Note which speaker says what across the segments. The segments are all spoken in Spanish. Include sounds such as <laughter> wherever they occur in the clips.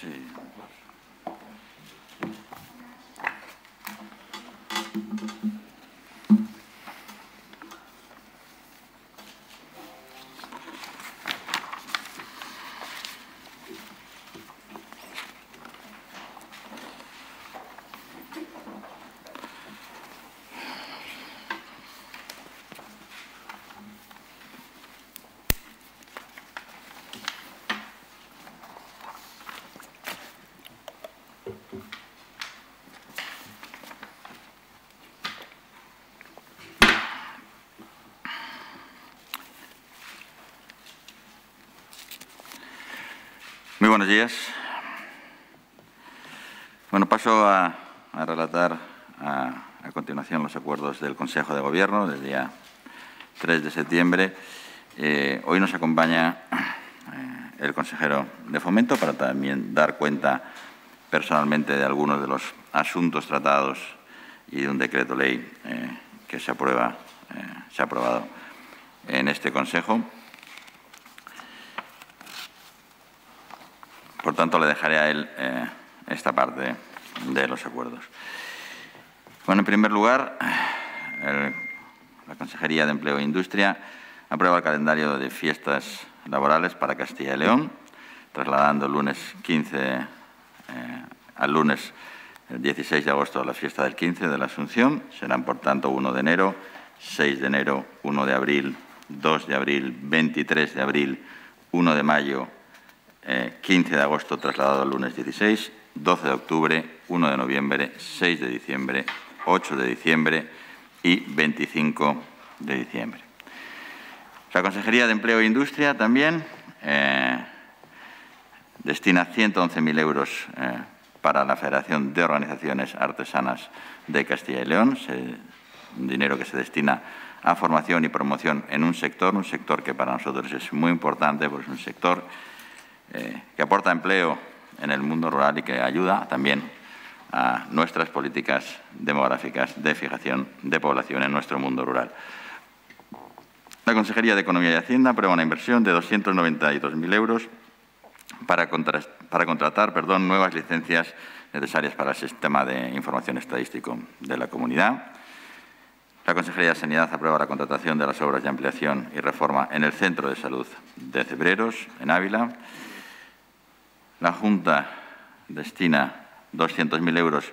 Speaker 1: Sí. Muy buenos días. Bueno, paso a, relatar a, continuación los acuerdos del Consejo de Gobierno del día 3 de septiembre. Eh, hoy nos acompaña eh, el consejero de Fomento para también dar cuenta personalmente de algunos de los asuntos tratados y de un decreto ley eh, que se aprueba, se ha aprobado en este Consejo. Tanto, le dejaré a él eh, esta parte de los acuerdos. Bueno, en primer lugar, la Consejería de Empleo e Industria aprueba el calendario de fiestas laborales para Castilla y León, trasladando el lunes 15 eh, al lunes el 16 de agosto la fiesta del 15 de la Asunción. Serán, por tanto, 1 de enero, 6 de enero, 1 de abril, 2 de abril, 23 de abril, 1 de mayo, 15 eh, de agosto trasladado al lunes 16, 12 de octubre, 1 de noviembre, 6 de diciembre, 8 de diciembre y 25 de diciembre. La Consejería de Empleo e Industria también eh, destina 111.000 euros eh, para la Federación de Organizaciones Artesanas de Castilla y León, un dinero que se destina a formación y promoción en un sector, un sector que para nosotros es muy importante, porque es un sector eh, que aporta empleo en el mundo rural y que ayuda también a nuestras políticas demográficas de fijación de población en nuestro mundo rural. La Consejería de Economía y Hacienda aprueba una inversión de 292.000 euros para, contratar nuevas licencias necesarias para el sistema de información estadístico de la comunidad. La Consejería de Sanidad aprueba la contratación de las obras de ampliación y reforma en el Centro de Salud de Cebreros, en Ávila. La Junta destina 200.000 euros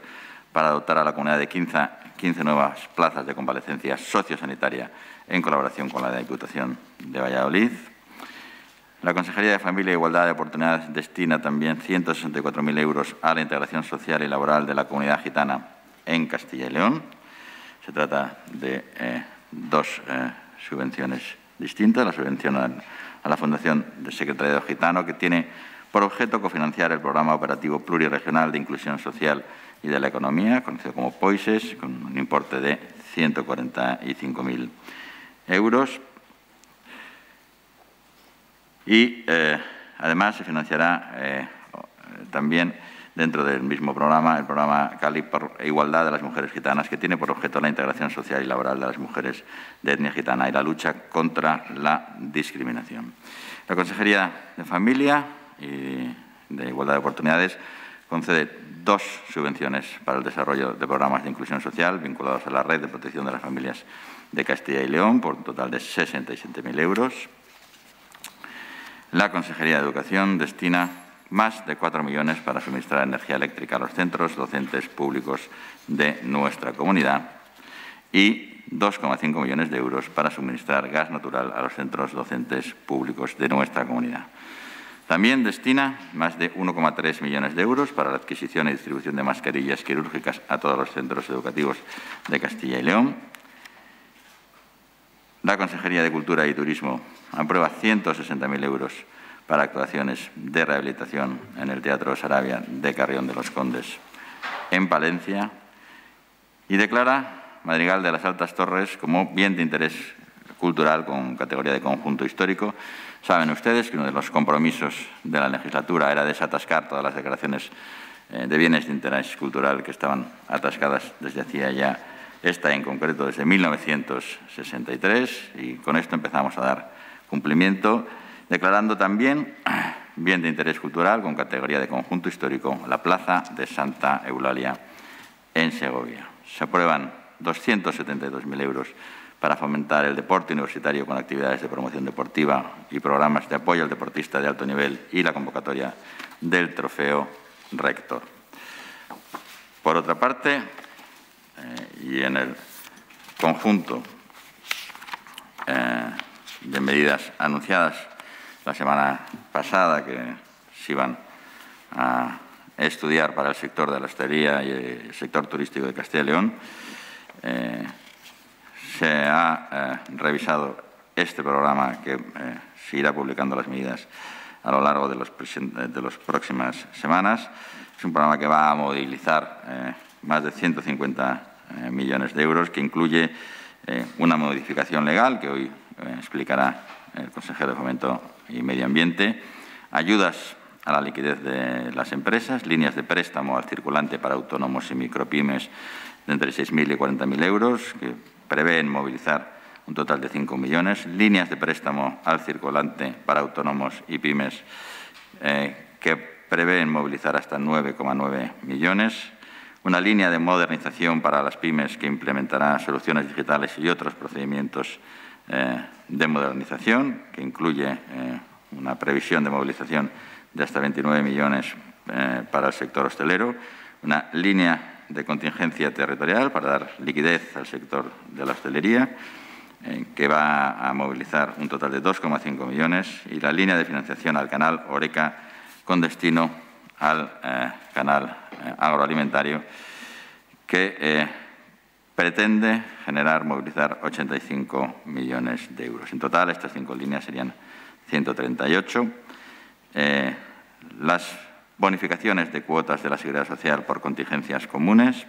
Speaker 1: para dotar a la comunidad de 15, 15 nuevas plazas de convalecencia sociosanitaria en colaboración con la Diputación de Valladolid. La Consejería de Familia e Igualdad de Oportunidades destina también 164.000 euros a la integración social y laboral de la comunidad gitana en Castilla y León. Se trata de eh, dos eh, subvenciones distintas. La subvención a la Fundación del Secretariado Gitano, que tiene por objeto cofinanciar el Programa Operativo Pluriregional de Inclusión Social y de la Economía, conocido como POISES, con un importe de 145.000 euros. Y eh, además se financiará eh, también dentro del mismo programa, el programa Cali por Igualdad de las Mujeres Gitanas, que tiene por objeto la integración social y laboral de las mujeres de etnia gitana y la lucha contra la discriminación. La Consejería de Familia y de Igualdad de Oportunidades concede dos subvenciones para el desarrollo de programas de inclusión social vinculados a la Red de Protección de las Familias de Castilla y León por un total de 67.000 euros. La Consejería de Educación destina más de 4 millones para suministrar energía eléctrica a los centros docentes públicos de nuestra comunidad y 2,5 millones de euros para suministrar gas natural a los centros docentes públicos de nuestra comunidad. También destina más de 1,3 millones de euros para la adquisición y distribución de mascarillas quirúrgicas a todos los centros educativos de Castilla y León. La Consejería de Cultura y Turismo aprueba 160.000 euros para actuaciones de rehabilitación en el Teatro Sarabia de Carrión de los Condes en Palencia y declara Madrigal de las Altas Torres como bien de interés cultural con categoría de conjunto histórico Saben ustedes que uno de los compromisos de la legislatura era desatascar todas las declaraciones eh, de bienes de interés cultural que estaban atascadas desde hacía ya, esta en concreto desde 1963, y con esto empezamos a dar cumplimiento, declarando también <clears throat> bien de interés cultural con categoría de conjunto histórico, la Plaza de Santa Eulalia en Segovia. Se aprueban 272.000 euros para fomentar el deporte universitario con actividades de promoción deportiva y programas de apoyo al deportista de alto nivel y la convocatoria del trofeo rector. Por otra parte, eh, y en el conjunto eh, de medidas anunciadas la semana pasada que se iban a estudiar para el sector de la hostelería y el sector turístico de Castilla y León, eh, se ha eh, revisado este programa que eh, se irá publicando las medidas a lo largo de, las próximas semanas. Es un programa que va a movilizar más de 150 millones de euros, que incluye una modificación legal que hoy explicará el consejero de Fomento y Medio Ambiente, ayudas a la liquidez de las empresas, líneas de préstamo al circulante para autónomos y micropymes de entre 6.000 y 40.000 euros, que prevén movilizar un total de 5 millones, líneas de préstamo al circulante para autónomos y pymes, eh, que prevén movilizar hasta 9,9 millones, una línea de modernización para las pymes que implementará soluciones digitales y otros procedimientos eh, de modernización, que incluye eh, una previsión de movilización de hasta 29 millones eh, para el sector hostelero, una línea de contingencia territorial para dar liquidez al sector de la hostelería, que va a movilizar un total de 2,5 millones, y la línea de financiación al canal Oreca con destino al canal agroalimentario, que pretende generar, movilizar 85 millones de euros. En total, estas cinco líneas serían 138. Eh, las bonificaciones de cuotas de la Seguridad Social por contingencias comunes,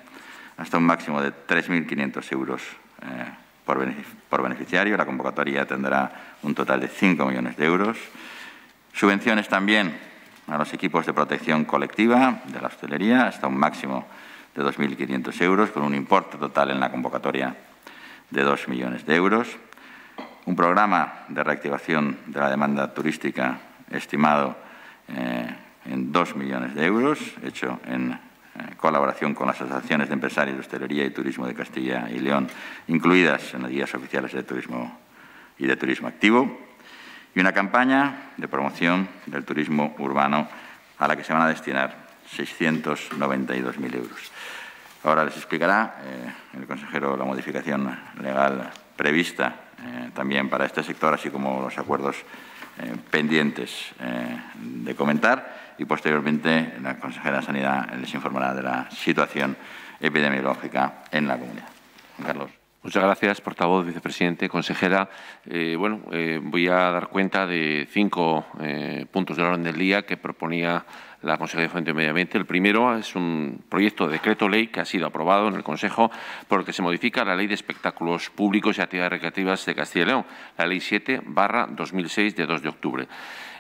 Speaker 1: hasta un máximo de 3.500 euros eh, por, beneficiario. La convocatoria tendrá un total de 5 millones de euros. Subvenciones también a los equipos de protección colectiva de la hostelería, hasta un máximo de 2.500 euros, con un importe total en la convocatoria de 2 millones de euros. Un programa de reactivación de la demanda turística estimado eh, en 2 millones de euros, hecho en eh, colaboración con las asociaciones de empresarios de hostelería y turismo de Castilla y León, incluidas en las guías oficiales de turismo y de turismo activo, y una campaña de promoción del turismo urbano a la que se van a destinar 692.000 euros. Ahora les explicará eh, el consejero la modificación legal prevista eh, también para este sector, así como los acuerdos pendientes de comentar y posteriormente la consejera de Sanidad les informará de la situación epidemiológica en la comunidad. Carlos.
Speaker 2: Muchas gracias, portavoz, vicepresidente, consejera. bueno, voy a dar cuenta de cinco puntos del orden del día que proponía la Consejería de Fomento y Medio Ambiente. El primero es un proyecto de decreto ley que ha sido aprobado en el Consejo por el que se modifica la Ley de Espectáculos Públicos y Actividades Recreativas de Castilla y León, la Ley 7 barra 2006 de 2 de octubre.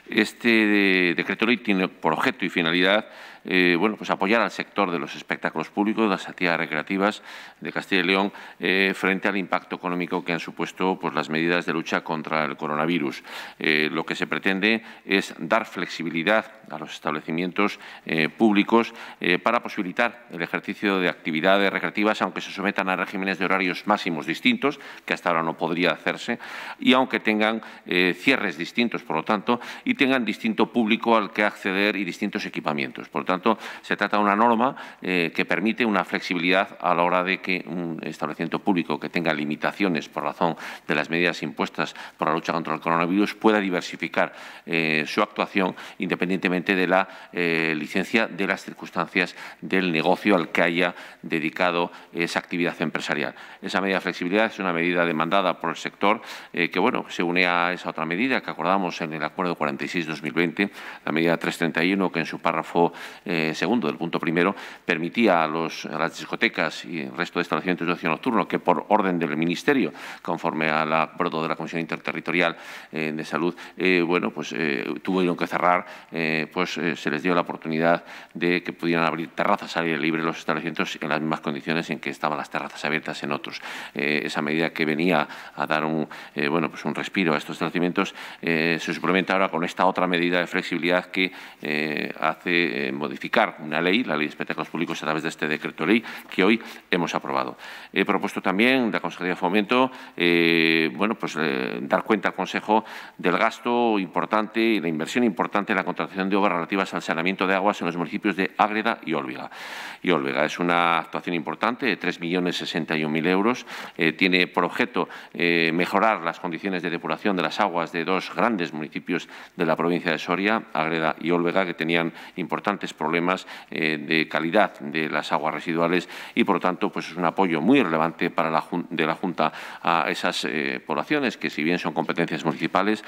Speaker 2: Este decreto ley tiene por objeto y finalidad eh, bueno, pues apoyar al sector de los espectáculos públicos, las actividades recreativas de Castilla y León eh, frente al impacto económico que han supuesto pues, las medidas de lucha contra el coronavirus. Eh, lo que se pretende es dar flexibilidad a los establecimientos públicos para posibilitar el ejercicio de actividades recreativas, aunque se sometan a regímenes de horarios máximos distintos, que hasta ahora no podría hacerse, y aunque tengan cierres distintos, por lo tanto, y tengan distinto público al que acceder y distintos equipamientos. Por tanto, se trata de una norma eh, que permite una flexibilidad a la hora de que un establecimiento público que tenga limitaciones por razón de las medidas impuestas por la lucha contra el coronavirus pueda diversificar eh, su actuación independientemente de la eh, licencia de las circunstancias del negocio al que haya dedicado esa actividad empresarial. Esa medida de flexibilidad es una medida demandada por el sector que bueno, se une a esa otra medida que acordamos en el Acuerdo 46-2020, la medida 331, que en su párrafo eh, segundo del punto primero permitía a, las discotecas y el resto de establecimientos de ocio nocturno que por orden del Ministerio, conforme al acuerdo de la Comisión Interterritorial eh, de Salud, eh, bueno, pues tuvieron que cerrar, pues se les dio la oportunidad de que pudieran abrir terrazas al aire libre los establecimientos en las mismas condiciones en que estaban las terrazas abiertas en otros. esa medida que venía a dar un, bueno, pues un respiro a estos establecimientos se suplementa ahora con esta otra medida de flexibilidad que hace modificar una ley, la Ley de Espectáculos Públicos, a través de este decreto ley que hoy hemos aprobado. He propuesto también la Consejería de Fomento bueno, pues, dar cuenta al Consejo del gasto importante y la inversión importante en la contratación de obras relativas al saneamiento de aguas en los municipios de Ágreda y Olvega. Y Olvega es una actuación importante de 3.061.000 euros. Eh, tiene por objeto eh, mejorar las condiciones de depuración de las aguas de dos grandes municipios de la provincia de Soria, Ágreda y Olvega, que tenían importantes problemas eh, de calidad de las aguas residuales y, por lo tanto, pues es un apoyo muy relevante para la, de la Junta a esas poblaciones que, si bien son competencias municipales,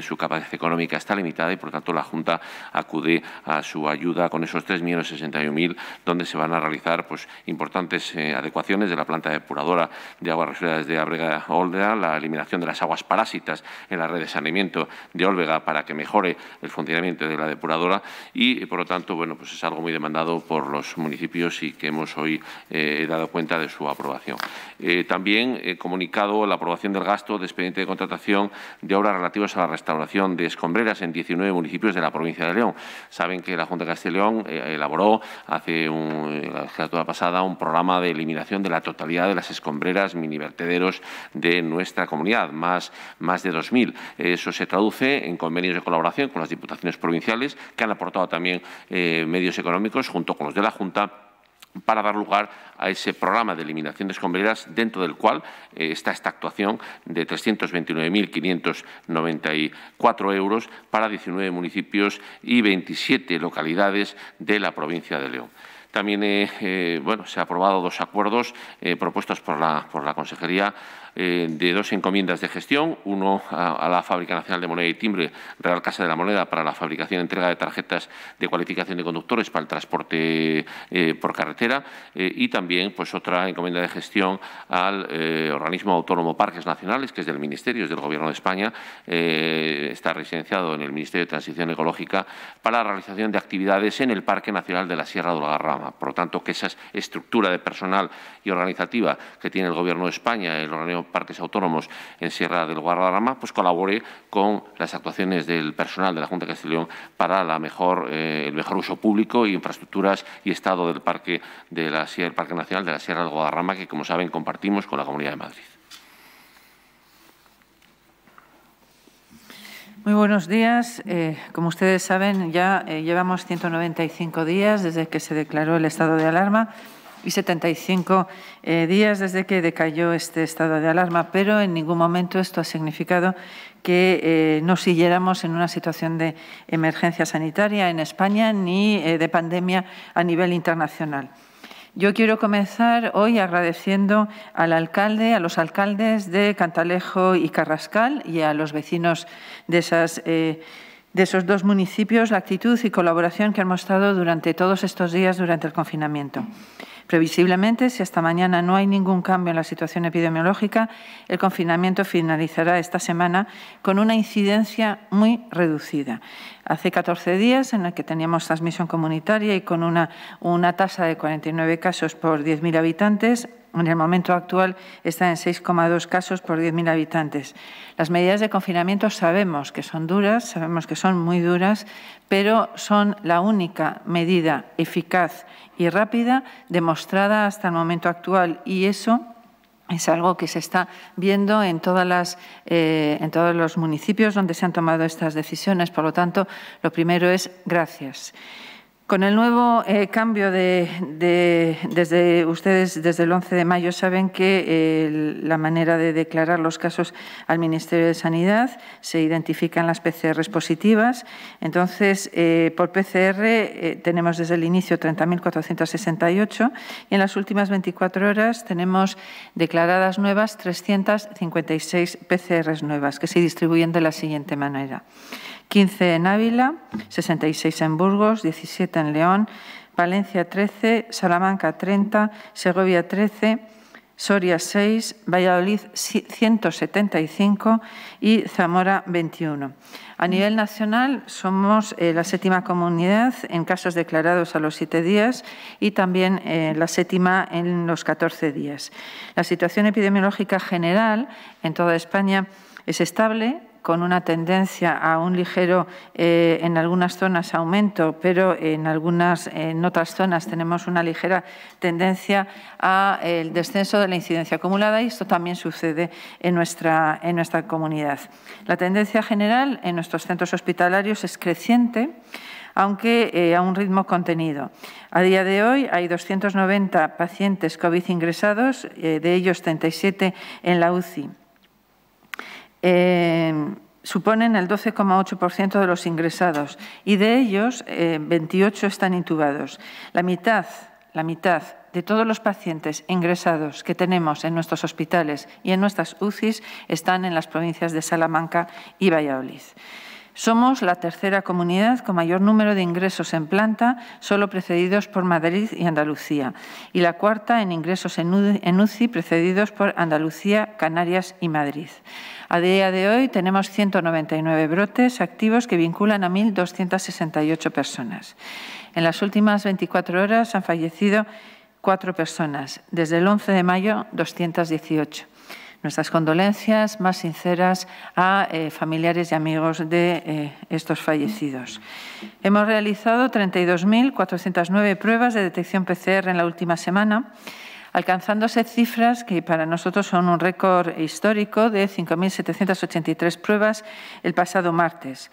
Speaker 2: su capacidad económica está limitada y, por lo tanto, la Junta acude a su ayuda con esos 3.061.000, donde se van a realizar pues, importantes eh, adecuaciones de la planta depuradora de aguas residuales de Ábrega Olvega, la eliminación de las aguas parásitas en la red de saneamiento de Olvega para que mejore el funcionamiento de la depuradora y, por lo tanto, bueno, pues es algo muy demandado por los municipios y que hemos hoy eh, dado cuenta de su aprobación. Eh, también he comunicado la aprobación del gasto de expediente de contratación de obras relativas a la restauración de escombreras en 19 municipios de la provincia de León. Saben que la Junta de Castellón eh, elaboró hace un, la legislatura pasada un programa de eliminación de la totalidad de las escombreras, mini vertederos de nuestra comunidad, más, más de 2.000. Eso se traduce en convenios de colaboración con las diputaciones provinciales que han aportado también medios económicos junto con los de la Junta para dar lugar a ese programa de eliminación de escombreras, dentro del cual eh, está esta actuación de 329.594 euros para 19 municipios y 27 localidades de la provincia de León. También eh, bueno, se han aprobado dos acuerdos eh, propuestos por la, por la Consejería eh, de dos encomiendas de gestión, uno a, la Fábrica Nacional de Moneda y Timbre, Real Casa de la Moneda, para la fabricación y entrega de tarjetas de cualificación de conductores para el transporte eh, por carretera. Eh, y también pues, otra encomienda de gestión al organismo autónomo Parques Nacionales, que es del Ministerio, es del Gobierno de España, está residenciado en el Ministerio de Transición Ecológica, para la realización de actividades en el Parque Nacional de la Sierra de Garrama. Por lo tanto, que esa estructura de personal y organizativa que tiene el Gobierno de España, el organismo parques autónomos en Sierra del Guadarrama, pues colabore con las actuaciones del personal de la Junta de Castellón para la mejor, eh, el mejor uso público y infraestructuras y estado del Parque, de la, del Parque Nacional de la Sierra del Guadarrama, que, como saben, compartimos con la Comunidad de Madrid.
Speaker 3: Muy buenos días. Eh, como ustedes saben, ya eh, llevamos 195 días desde que se declaró el estado de alarma y 75 eh, días desde que decayó este estado de alarma, pero en ningún momento esto ha significado que eh, no siguiéramos en una situación de emergencia sanitaria en España ni eh, de pandemia a nivel internacional. Yo quiero comenzar hoy agradeciendo al alcalde, a los alcaldes de Cantalejo y Carrascal y a los vecinos de esas de esos dos municipios la actitud y colaboración que han mostrado durante todos estos días durante el confinamiento. Previsiblemente, si hasta mañana no hay ningún cambio en la situación epidemiológica, el confinamiento finalizará esta semana con una incidencia muy reducida. Hace 14 días, en el que teníamos transmisión comunitaria y con una, tasa de 49 casos por 10.000 habitantes, en el momento actual está en 6,2 casos por 10.000 habitantes. Las medidas de confinamiento sabemos que son duras, sabemos que son muy duras, pero son la única medida eficaz y rápida demostrada hasta el momento actual y eso es algo que se está viendo en, todas las, eh, en todos los municipios donde se han tomado estas decisiones. Por lo tanto, lo primero es gracias. Con el nuevo eh, cambio de, desde ustedes desde el 11 de mayo saben que eh, la manera de declarar los casos al Ministerio de Sanidad se identifican las PCRs positivas. Entonces, eh, por PCR tenemos desde el inicio 30.468 y en las últimas 24 horas tenemos declaradas nuevas 356 PCRs nuevas que se distribuyen de la siguiente manera. 15 en Ávila, 66 en Burgos, 17 en León, Valencia 13, Salamanca 30, Segovia 13, Soria 6, Valladolid 175 y Zamora 21. A nivel nacional somos eh, la séptima comunidad en casos declarados a los siete días y también eh, la séptima en los 14 días. La situación epidemiológica general en toda España es estable, con una tendencia a un ligero, eh, en algunas zonas, aumento, pero en, algunas, otras zonas tenemos una ligera tendencia al descenso de la incidencia acumulada y esto también sucede en nuestra, en nuestra comunidad. La tendencia general en nuestros centros hospitalarios es creciente aunque eh, a un ritmo contenido. A día de hoy hay 290 pacientes COVID ingresados, eh, de ellos 37 en la UCI. Eh, suponen el 12,8% de los ingresados y de ellos 28 están intubados. La mitad, la mitad de todos los pacientes ingresados que tenemos en nuestros hospitales y en nuestras UCIs están en las provincias de Salamanca y Valladolid. Somos la tercera comunidad con mayor número de ingresos en planta, solo precedidos por Madrid y Andalucía, y la cuarta en ingresos en UCI, precedidos por Andalucía, Canarias y Madrid. A día de hoy tenemos 199 brotes activos que vinculan a 1.268 personas. En las últimas 24 horas han fallecido cuatro personas. Desde el 11 de mayo, 218 nuestras condolencias más sinceras a eh, familiares y amigos de eh, estos fallecidos. Hemos realizado 32.409 pruebas de detección PCR en la última semana, alcanzándose cifras que para nosotros son un récord histórico de 5.783 pruebas el pasado martes.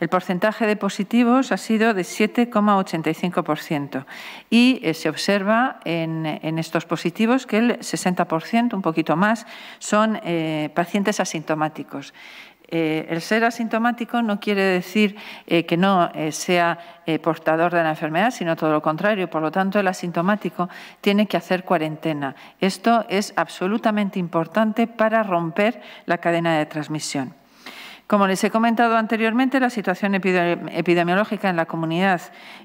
Speaker 3: El porcentaje de positivos ha sido de 7,85% y eh, se observa en, estos positivos que el 60%, un poquito más, son eh, pacientes asintomáticos. Eh, el ser asintomático no quiere decir que no sea portador de la enfermedad, sino todo lo contrario. Por lo tanto, el asintomático tiene que hacer cuarentena. Esto es absolutamente importante para romper la cadena de transmisión. Como les he comentado anteriormente, la situación epidemiológica en la comunidad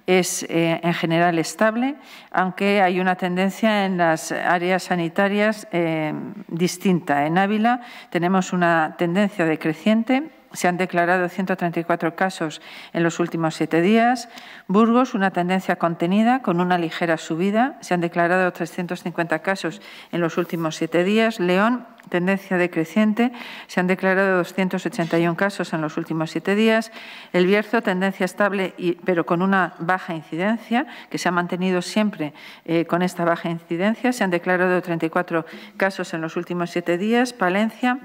Speaker 3: es eh, en general estable, aunque hay una tendencia en las áreas sanitarias eh, distinta. En Ávila tenemos una tendencia decreciente se han declarado 134 casos en los últimos siete días. Burgos, una tendencia contenida con una ligera subida. Se han declarado 350 casos en los últimos siete días. León, tendencia decreciente. Se han declarado 281 casos en los últimos siete días. El Bierzo, tendencia estable, pero con una baja incidencia, que se ha mantenido siempre eh, con esta baja incidencia. Se han declarado 34 casos en los últimos siete días. Palencia,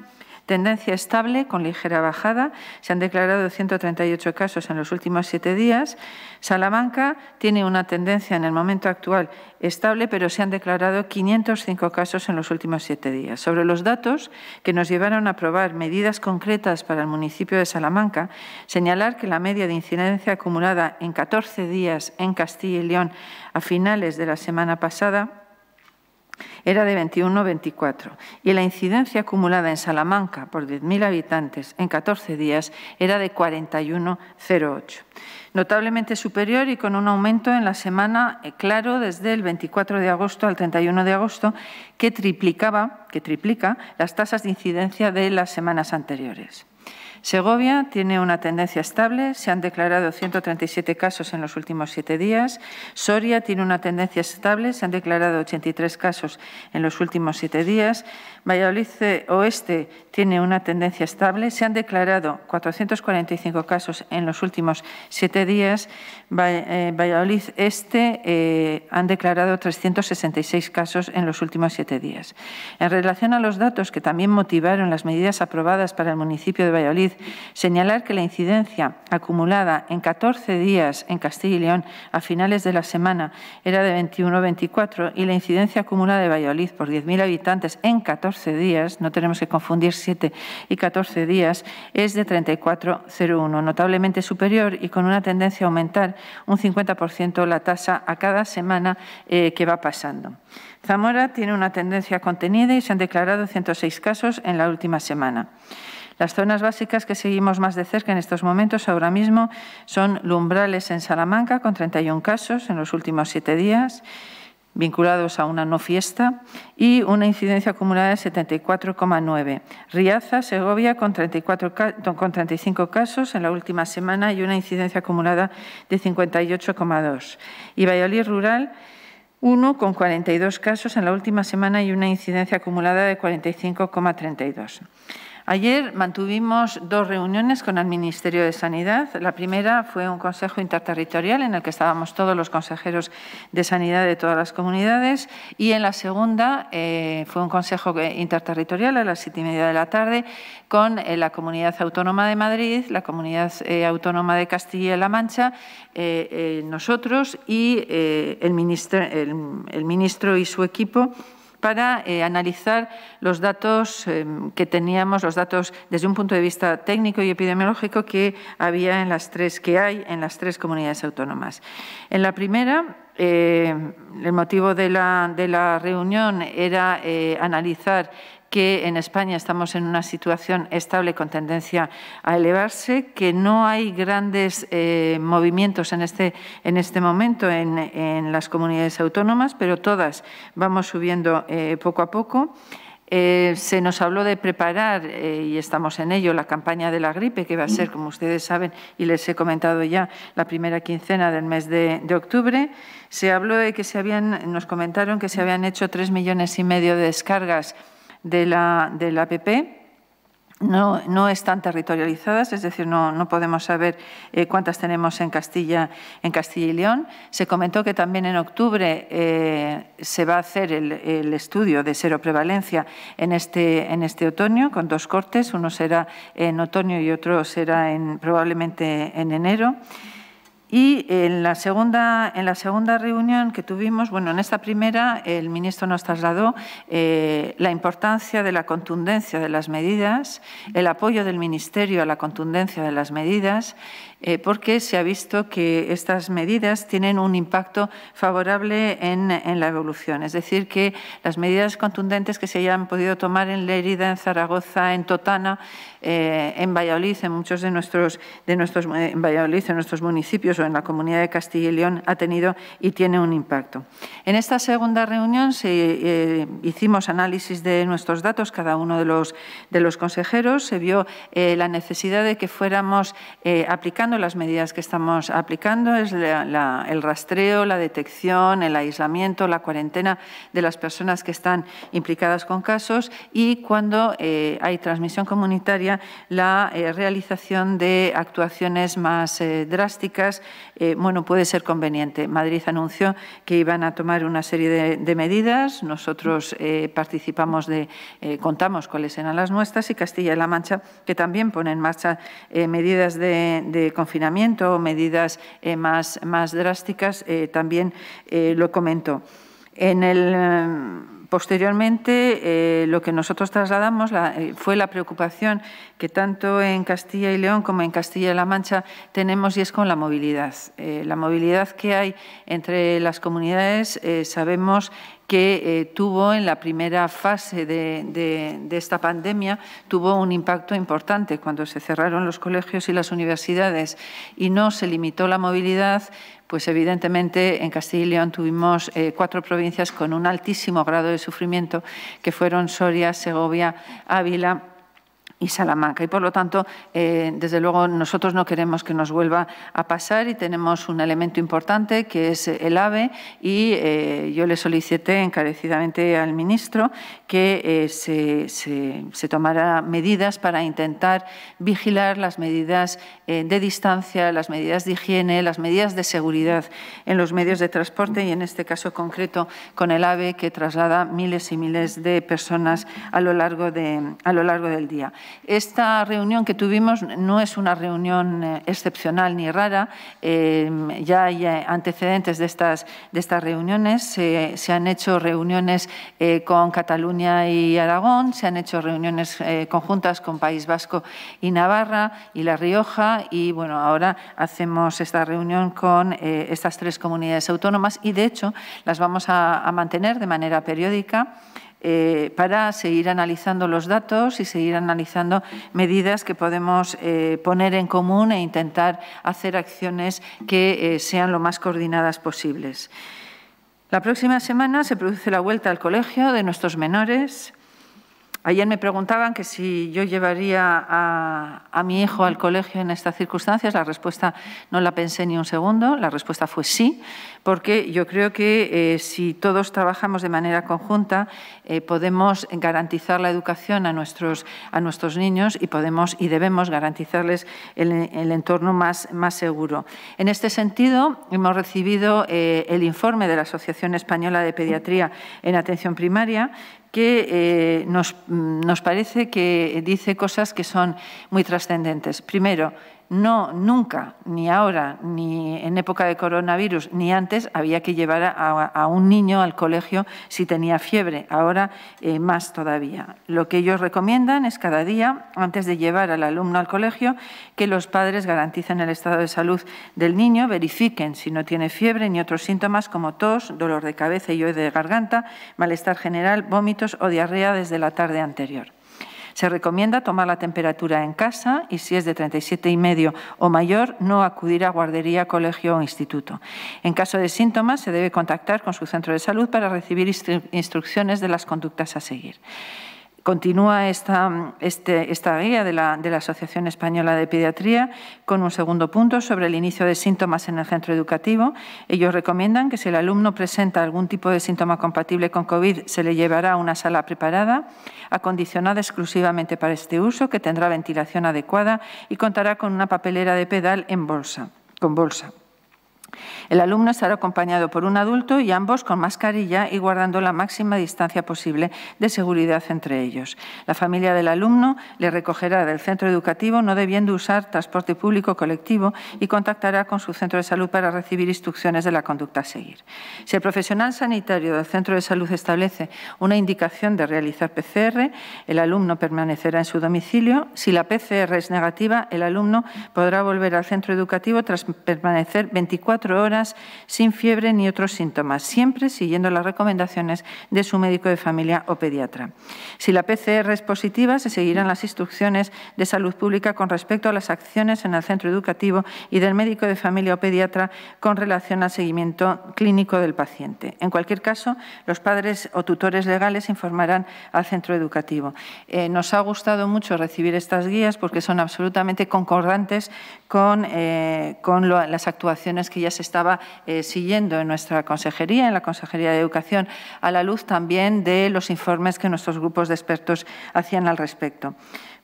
Speaker 3: Tendencia estable con ligera bajada. Se han declarado 138 casos en los últimos siete días. Salamanca tiene una tendencia en el momento actual estable, pero se han declarado 505 casos en los últimos siete días. Sobre los datos que nos llevaron a aprobar medidas concretas para el municipio de Salamanca, señalar que la media de incidencia acumulada en 14 días en Castilla y León a finales de la semana pasada era de 21,24 y la incidencia acumulada en Salamanca por 10.000 habitantes en 14 días era de 41,08. Notablemente superior y con un aumento en la semana eh, claro desde el 24 de agosto al 31 de agosto que triplicaba, que triplica las tasas de incidencia de las semanas anteriores. Segovia tiene una tendencia estable, se han declarado 137 casos en los últimos siete días. Soria tiene una tendencia estable, se han declarado 83 casos en los últimos siete días. Valladolid Oeste tiene una tendencia estable, se han declarado 445 casos en los últimos siete días. Eh, Valladolid Este eh, han declarado 366 casos en los últimos siete días. En relación a los datos que también motivaron las medidas aprobadas para el municipio de Valladolid, señalar que la incidencia acumulada en 14 días en Castilla y León a finales de la semana era de 21-24 y la incidencia acumulada de Valladolid por 10.000 habitantes en 14 días, no tenemos que confundir 7 y 14 días, es de 34,01, notablemente superior y con una tendencia a aumentar un 50% la tasa a cada semana eh, que va pasando. Zamora tiene una tendencia contenida y se han declarado 106 casos en la última semana. Las zonas básicas que seguimos más de cerca en estos momentos ahora mismo son Lumbrales en Salamanca, con 31 casos en los últimos siete días, vinculados a una no fiesta, y una incidencia acumulada de 74,9. Riaza, Segovia, con, 34, con 35 casos en la última semana y una incidencia acumulada de 58,2. Y Valladolid Rural, uno con 42 casos en la última semana y una incidencia acumulada de 45,32. Ayer mantuvimos dos reuniones con el Ministerio de Sanidad. La primera fue un consejo interterritorial en el que estábamos todos los consejeros de sanidad de todas las comunidades y en la segunda eh, fue un consejo interterritorial a las siete y media de la tarde con eh, la Comunidad Autónoma de Madrid, la Comunidad eh, Autónoma de Castilla-La Mancha, nosotros y el ministro y su equipo para eh, analizar los datos eh, que teníamos, los datos desde un punto de vista técnico y epidemiológico que había en las tres que hay en las tres comunidades autónomas. En la primera, eh, el motivo de la, de la reunión era analizar que en España estamos en una situación estable con tendencia a elevarse, que no hay grandes eh, movimientos en este, en este momento en, las comunidades autónomas, pero todas vamos subiendo eh, poco a poco. Eh, se nos habló de preparar, y estamos en ello, la campaña de la gripe, que va a ser, como ustedes saben, y les he comentado ya, la primera quincena del mes de, de octubre. Se habló de que se habían, nos comentaron que se habían hecho tres millones y medio de descargas de la, de la APP. No, no, están territorializadas, es decir, no, no podemos saber eh, cuántas tenemos en Castilla, en Castilla y León. Se comentó que también en octubre eh, se va a hacer el, el, estudio de seroprevalencia en este, en este otoño, con dos cortes, uno será en otoño y otro será en, probablemente en enero. Y en la, segunda, en la segunda reunión que tuvimos, bueno, en esta primera el ministro nos trasladó eh, la importancia de la contundencia de las medidas, el apoyo del Ministerio a la contundencia de las medidas eh, porque se ha visto que estas medidas tienen un impacto favorable en, la evolución. Es decir, que las medidas contundentes que se hayan podido tomar en Lérida, en Zaragoza, en Totana, eh, en Valladolid, en muchos de nuestros, de nuestros eh, en Valladolid, en nuestros municipios o en la comunidad de Castilla y León, ha tenido y tiene un impacto. En esta segunda reunión hicimos análisis de nuestros datos, cada uno de los, de los consejeros, se vio la necesidad de que fuéramos aplicando las medidas que estamos aplicando, es el rastreo, la detección, el aislamiento, la cuarentena de las personas que están implicadas con casos. Y cuando eh, hay transmisión comunitaria, la eh, realización de actuaciones más eh, drásticas, bueno, puede ser conveniente. Madrid anunció que iban a tomar una serie de, medidas, nosotros participamos de, contamos cuáles eran las nuestras y Castilla-La Mancha, que también pone en marcha medidas de, de confinamiento o medidas eh, más, más drásticas, eh, también eh, lo comentó. En el, posteriormente, lo que nosotros trasladamos fue la preocupación que tanto en Castilla y León como en Castilla-La Mancha tenemos y es con la movilidad. la movilidad que hay entre las comunidades sabemos que eh, tuvo en la primera fase de, esta pandemia, tuvo un impacto importante cuando se cerraron los colegios y las universidades y no se limitó la movilidad, pues evidentemente en Castilla y León tuvimos eh, cuatro provincias con un altísimo grado de sufrimiento, que fueron Soria, Segovia, Ávila, y Salamanca. Y por lo tanto, eh, desde luego, nosotros no queremos que nos vuelva a pasar y tenemos un elemento importante que es el AVE y eh, yo le solicité encarecidamente al ministro que eh, se, se, tomara medidas para intentar vigilar las medidas de distancia, las medidas de higiene, las medidas de seguridad en los medios de transporte y en este caso concreto con el AVE que traslada miles y miles de personas a lo largo, de, a lo largo del día. Esta reunión que tuvimos no es una reunión eh, excepcional ni rara, eh, ya hay eh, antecedentes de estas, de estas reuniones, se, han hecho reuniones con Cataluña y Aragón, se han hecho reuniones conjuntas con País Vasco y Navarra y La Rioja y bueno, ahora hacemos esta reunión con estas tres comunidades autónomas y de hecho las vamos a mantener de manera periódica. Eh, para seguir analizando los datos y seguir analizando medidas que podemos eh, poner en común e intentar hacer acciones que eh, sean lo más coordinadas posibles. La próxima semana se produce la vuelta al colegio de nuestros menores. Ayer me preguntaban que si yo llevaría a, mi hijo al colegio en estas circunstancias. La respuesta no la pensé ni un segundo. La respuesta fue sí, porque yo creo que eh, si todos trabajamos de manera conjunta, eh, podemos garantizar la educación a nuestros, a nuestros niños y podemos y debemos garantizarles el, entorno más, más seguro. En este sentido, hemos recibido eh, el informe de la Asociación Española de Pediatría en Atención Primaria, que eh, nos, nos parece que dice cosas que son muy trascendentes. Primero, no, nunca, ni ahora, ni en época de coronavirus, ni antes, había que llevar a, un niño al colegio si tenía fiebre. Ahora eh, más todavía. Lo que ellos recomiendan es cada día, antes de llevar al alumno al colegio, que los padres garanticen el estado de salud del niño, verifiquen si no tiene fiebre ni otros síntomas como tos, dolor de cabeza y de garganta, malestar general, vómitos o diarrea desde la tarde anterior. Se recomienda tomar la temperatura en casa y si es de 37,5 o mayor, no acudir a guardería, colegio o instituto. En caso de síntomas, se debe contactar con su centro de salud para recibir instrucciones de las conductas a seguir. Continúa esta, este, guía de la, de la, Asociación Española de Pediatría con un segundo punto sobre el inicio de síntomas en el centro educativo. Ellos recomiendan que si el alumno presenta algún tipo de síntoma compatible con COVID, se le llevará a una sala preparada, acondicionada exclusivamente para este uso, que tendrá ventilación adecuada y contará con una papelera de pedal en bolsa, con bolsa. El alumno estará acompañado por un adulto y ambos con mascarilla y guardando la máxima distancia posible de seguridad entre ellos. La familia del alumno le recogerá del centro educativo no debiendo usar transporte público colectivo y contactará con su centro de salud para recibir instrucciones de la conducta a seguir. Si el profesional sanitario del centro de salud establece una indicación de realizar PCR, el alumno permanecerá en su domicilio. Si la PCR es negativa, el alumno podrá volver al centro educativo tras permanecer 24 horas sin fiebre ni otros síntomas, siempre siguiendo las recomendaciones de su médico de familia o pediatra. Si la PCR es positiva, se seguirán las instrucciones de salud pública con respecto a las acciones en el centro educativo y del médico de familia o pediatra con relación al seguimiento clínico del paciente. En cualquier caso, los padres o tutores legales informarán al centro educativo. Eh, nos ha gustado mucho recibir estas guías porque son absolutamente concordantes con, eh, las actuaciones que ya se estaba eh, siguiendo en nuestra consejería, en la Consejería de Educación, a la luz también de los informes que nuestros grupos de expertos hacían al respecto.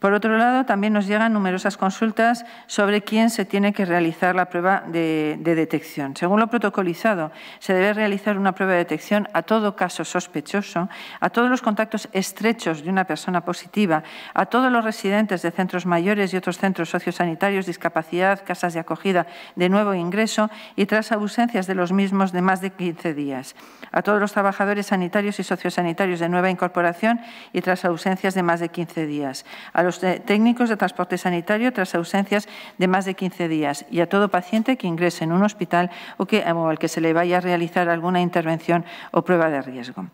Speaker 3: Por otro lado, también nos llegan numerosas consultas sobre quién se tiene que realizar la prueba de, detección. Según lo protocolizado, se debe realizar una prueba de detección a todo caso sospechoso, a todos los contactos estrechos de una persona positiva, a todos los residentes de centros mayores y otros centros sociosanitarios, discapacidad, casas de acogida de nuevo ingreso y tras ausencias de los mismos de más de 15 días, a todos los trabajadores sanitarios y sociosanitarios de nueva incorporación y tras ausencias de más de 15 días, a los técnicos de transporte sanitario tras ausencias de más de 15 días y a todo paciente que ingrese en un hospital o, que, al que se le vaya a realizar alguna intervención o prueba de riesgo.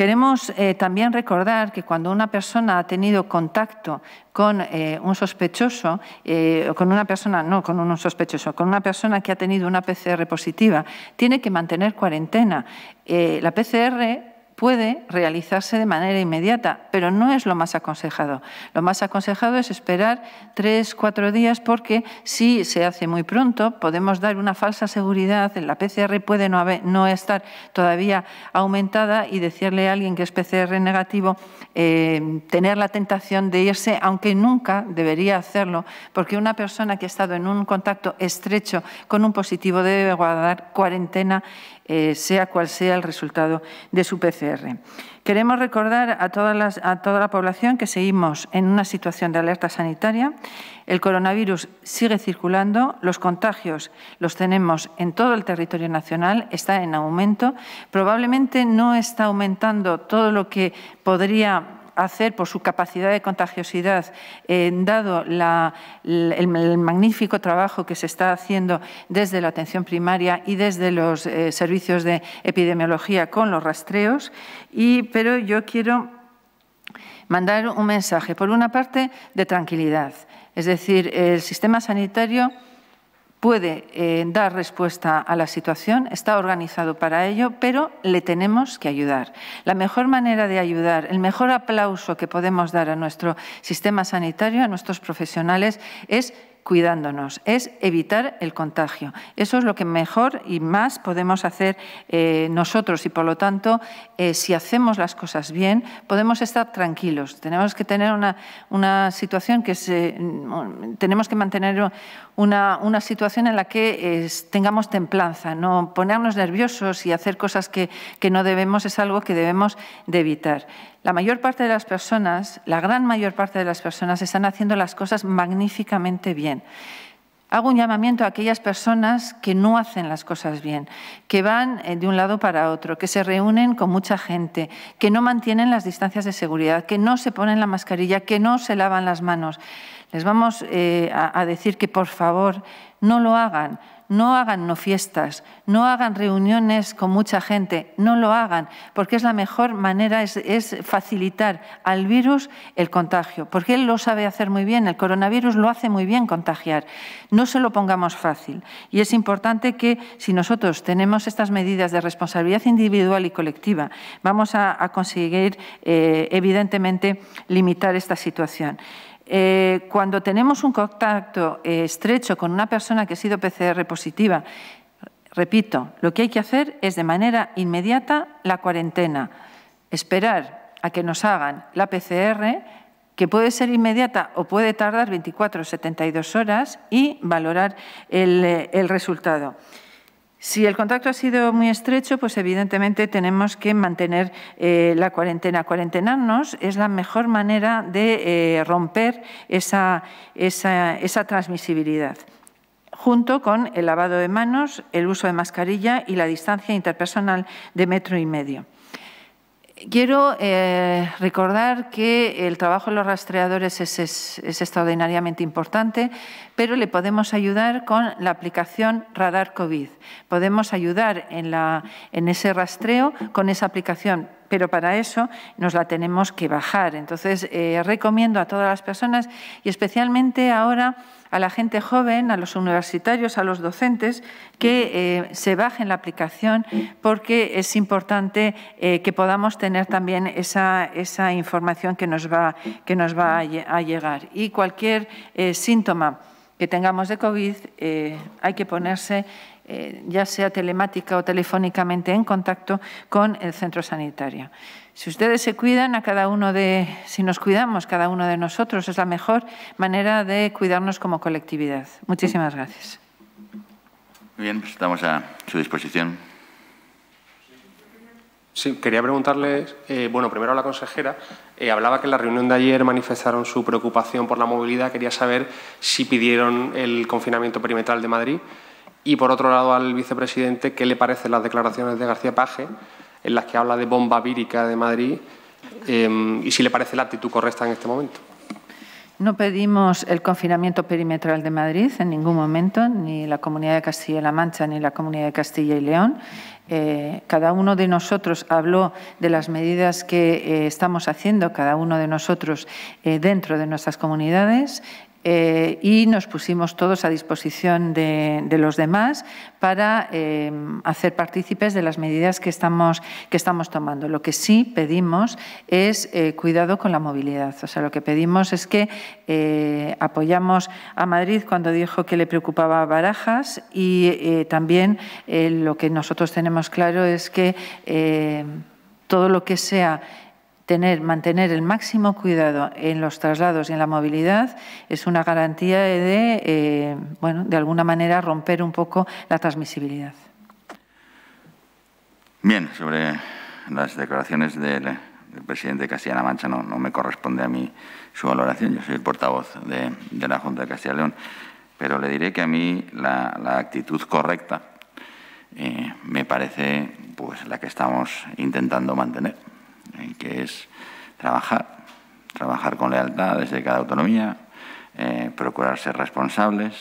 Speaker 3: Queremos eh, también recordar que cuando una persona ha tenido contacto con eh, un sospechoso, eh, con una persona, no con un sospechoso, con una persona que ha tenido una PCR positiva, tiene que mantener cuarentena. la PCR puede realizarse de manera inmediata, pero no es lo más aconsejado. Lo más aconsejado es esperar tres, cuatro días porque si se hace muy pronto podemos dar una falsa seguridad, la PCR puede no, estar todavía aumentada y decirle a alguien que es PCR negativo, eh, tener la tentación de irse, aunque nunca debería hacerlo, porque una persona que ha estado en un contacto estrecho con un positivo debe guardar cuarentena eh, sea cual sea el resultado de su PCR. Queremos recordar a, toda la población que seguimos en una situación de alerta sanitaria. El coronavirus sigue circulando, los contagios los tenemos en todo el territorio nacional, está en aumento. Probablemente no está aumentando todo lo que podría hacer por su capacidad de contagiosidad, eh, dado el, magnífico trabajo que se está haciendo desde la atención primaria y desde los eh, servicios de epidemiología con los rastreos. Pero yo quiero mandar un mensaje, por una parte, de tranquilidad. Es decir, el sistema sanitario puede eh, dar respuesta a la situación, está organizado para ello, pero le tenemos que ayudar. La mejor manera de ayudar, el mejor aplauso que podemos dar a nuestro sistema sanitario, a nuestros profesionales, es cuidándonos, es evitar el contagio. Eso es lo que mejor y más podemos hacer eh, nosotros y, por lo tanto, eh, si hacemos las cosas bien, podemos estar tranquilos. Tenemos que tener una, situación que se, tenemos que mantener una, situación en la que tengamos templanza, no ponernos nerviosos y hacer cosas que, que no debemos es algo que debemos de evitar. La mayor parte de las personas, la gran mayor parte de las personas están haciendo las cosas magníficamente bien. Hago un llamamiento a aquellas personas que no hacen las cosas bien, que van eh, de un lado para otro, que se reúnen con mucha gente, que no mantienen las distancias de seguridad, que no se ponen la mascarilla, que no se lavan las manos. Les vamos eh, a decir que por favor no lo hagan no hagan no fiestas, no hagan reuniones con mucha gente, no lo hagan, porque es la mejor manera, es, facilitar al virus el contagio, porque él lo sabe hacer muy bien, el coronavirus lo hace muy bien contagiar. No se lo pongamos fácil. Y es importante que si nosotros tenemos estas medidas de responsabilidad individual y colectiva, vamos a, conseguir, eh, evidentemente, limitar esta situación. Eh, cuando tenemos un contacto eh, estrecho con una persona que ha sido PCR positiva, repito, lo que hay que hacer es de manera inmediata la cuarentena, esperar a que nos hagan la PCR, que puede ser inmediata o puede tardar 24 o 72 horas, y valorar el eh, resultado. Si el contacto ha sido muy estrecho, pues evidentemente tenemos que mantener eh, la cuarentena. Cuarentenarnos es la mejor manera de eh, romper esa, esa transmisibilidad junto con el lavado de manos, el uso de mascarilla y la distancia interpersonal de metro y medio. Quiero eh, recordar que el trabajo de los rastreadores es, extraordinariamente importante, pero le podemos ayudar con la aplicación Radar COVID. Podemos ayudar en, la, en ese rastreo con esa aplicación, pero para eso nos la tenemos que bajar. Entonces, eh, recomiendo a todas las personas y especialmente ahora a la gente joven, a los universitarios, a los docentes, que eh, se bajen la aplicación porque es importante eh, que podamos tener también esa, información que nos va, a, llegar. Y cualquier eh, síntoma que tengamos de COVID hay que ponerse ya sea telemática o telefónicamente en contacto con el centro sanitario. Si ustedes se cuidan a cada uno de, si nos cuidamos cada uno de nosotros, es la mejor manera de cuidarnos como colectividad. Muchísimas gracias.
Speaker 1: Muy bien, pues estamos a su disposición.
Speaker 4: Sí, quería preguntarle, eh, bueno, primero a la consejera, eh, hablaba que en la reunión de ayer manifestaron su preocupación por la movilidad, quería saber si pidieron el confinamiento perimetral de Madrid y, por otro lado, al vicepresidente, qué le parecen las declaraciones de García Paje en las que habla de bomba vírica de Madrid em, y si le parece la actitud correcta en este momento.
Speaker 3: No pedimos el confinamiento perimetral de Madrid en ningún momento, ni la Comunidad de Castilla-La Mancha ni la Comunidad de Castilla y León. Eh, cada uno de nosotros habló de las medidas que eh, estamos haciendo, cada uno de nosotros eh, dentro de nuestras comunidades. Eh, y nos pusimos todos a disposición de, los demás para eh, hacer partícipes de las medidas que estamos, que estamos tomando. Lo que sí pedimos es eh, cuidado con la movilidad. O sea, lo que pedimos es que apoyamos a Madrid cuando dijo que le preocupaba Barajas y también lo que nosotros tenemos claro es que todo lo que sea mantener el máximo cuidado en los traslados y en la movilidad es una garantía de, eh, bueno, de alguna manera romper un poco la transmisibilidad.
Speaker 1: Bien, sobre las declaraciones del, presidente de Castilla-La Mancha no, me corresponde a mí su valoración. Yo soy el portavoz de, la Junta de Castilla León, pero le diré que a mí la, actitud correcta eh, me parece pues la que estamos intentando mantener que es trabajar, trabajar con lealtad desde cada autonomía, eh, procurar ser responsables,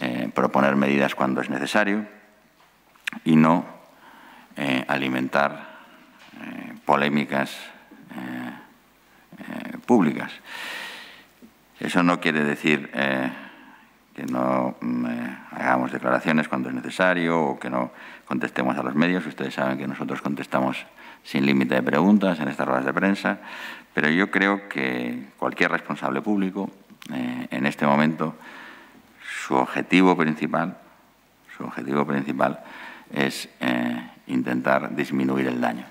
Speaker 1: eh, proponer medidas cuando es necesario y no eh, alimentar polémicas públicas. Eso no quiere decir que no mm, hagamos declaraciones cuando es necesario o que no contestemos a los medios. Ustedes saben que nosotros contestamos sin límite de preguntas en estas ruedas de prensa, pero yo creo que cualquier responsable público en este momento su objetivo principal, su objetivo principal es intentar disminuir el daño.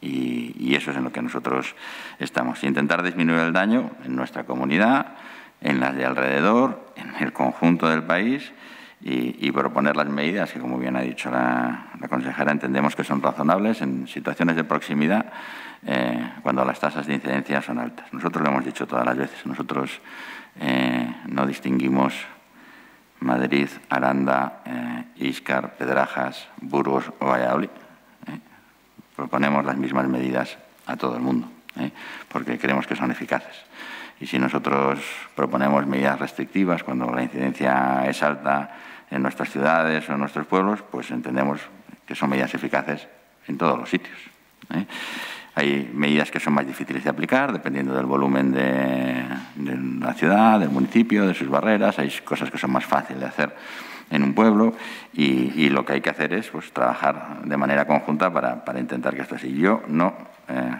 Speaker 1: Y, eso es en lo que nosotros estamos. Intentar disminuir el daño en nuestra comunidad, en las de alrededor, en el conjunto del país y, proponer las medidas que, como bien ha dicho la, consejera, entendemos que son razonables en situaciones de proximidad eh, cuando las tasas de incidencia son altas. Nosotros lo hemos dicho todas las veces. Nosotros eh, no distinguimos Madrid, Aranda, eh, Pedrajas, Burgos o Valladolid proponemos las mismas medidas a todo el mundo, ¿eh? porque creemos que son eficaces. Y si nosotros proponemos medidas restrictivas cuando la incidencia es alta en nuestras ciudades o en nuestros pueblos, pues entendemos que son medidas eficaces en todos los sitios. ¿eh? Hay medidas que son más difíciles de aplicar dependiendo del volumen de, la ciudad, del municipio, de sus barreras. Hay cosas que son más fáciles de hacer en un pueblo y, lo que hay que hacer es pues, trabajar de manera conjunta para, intentar que esto así. Yo no, eh,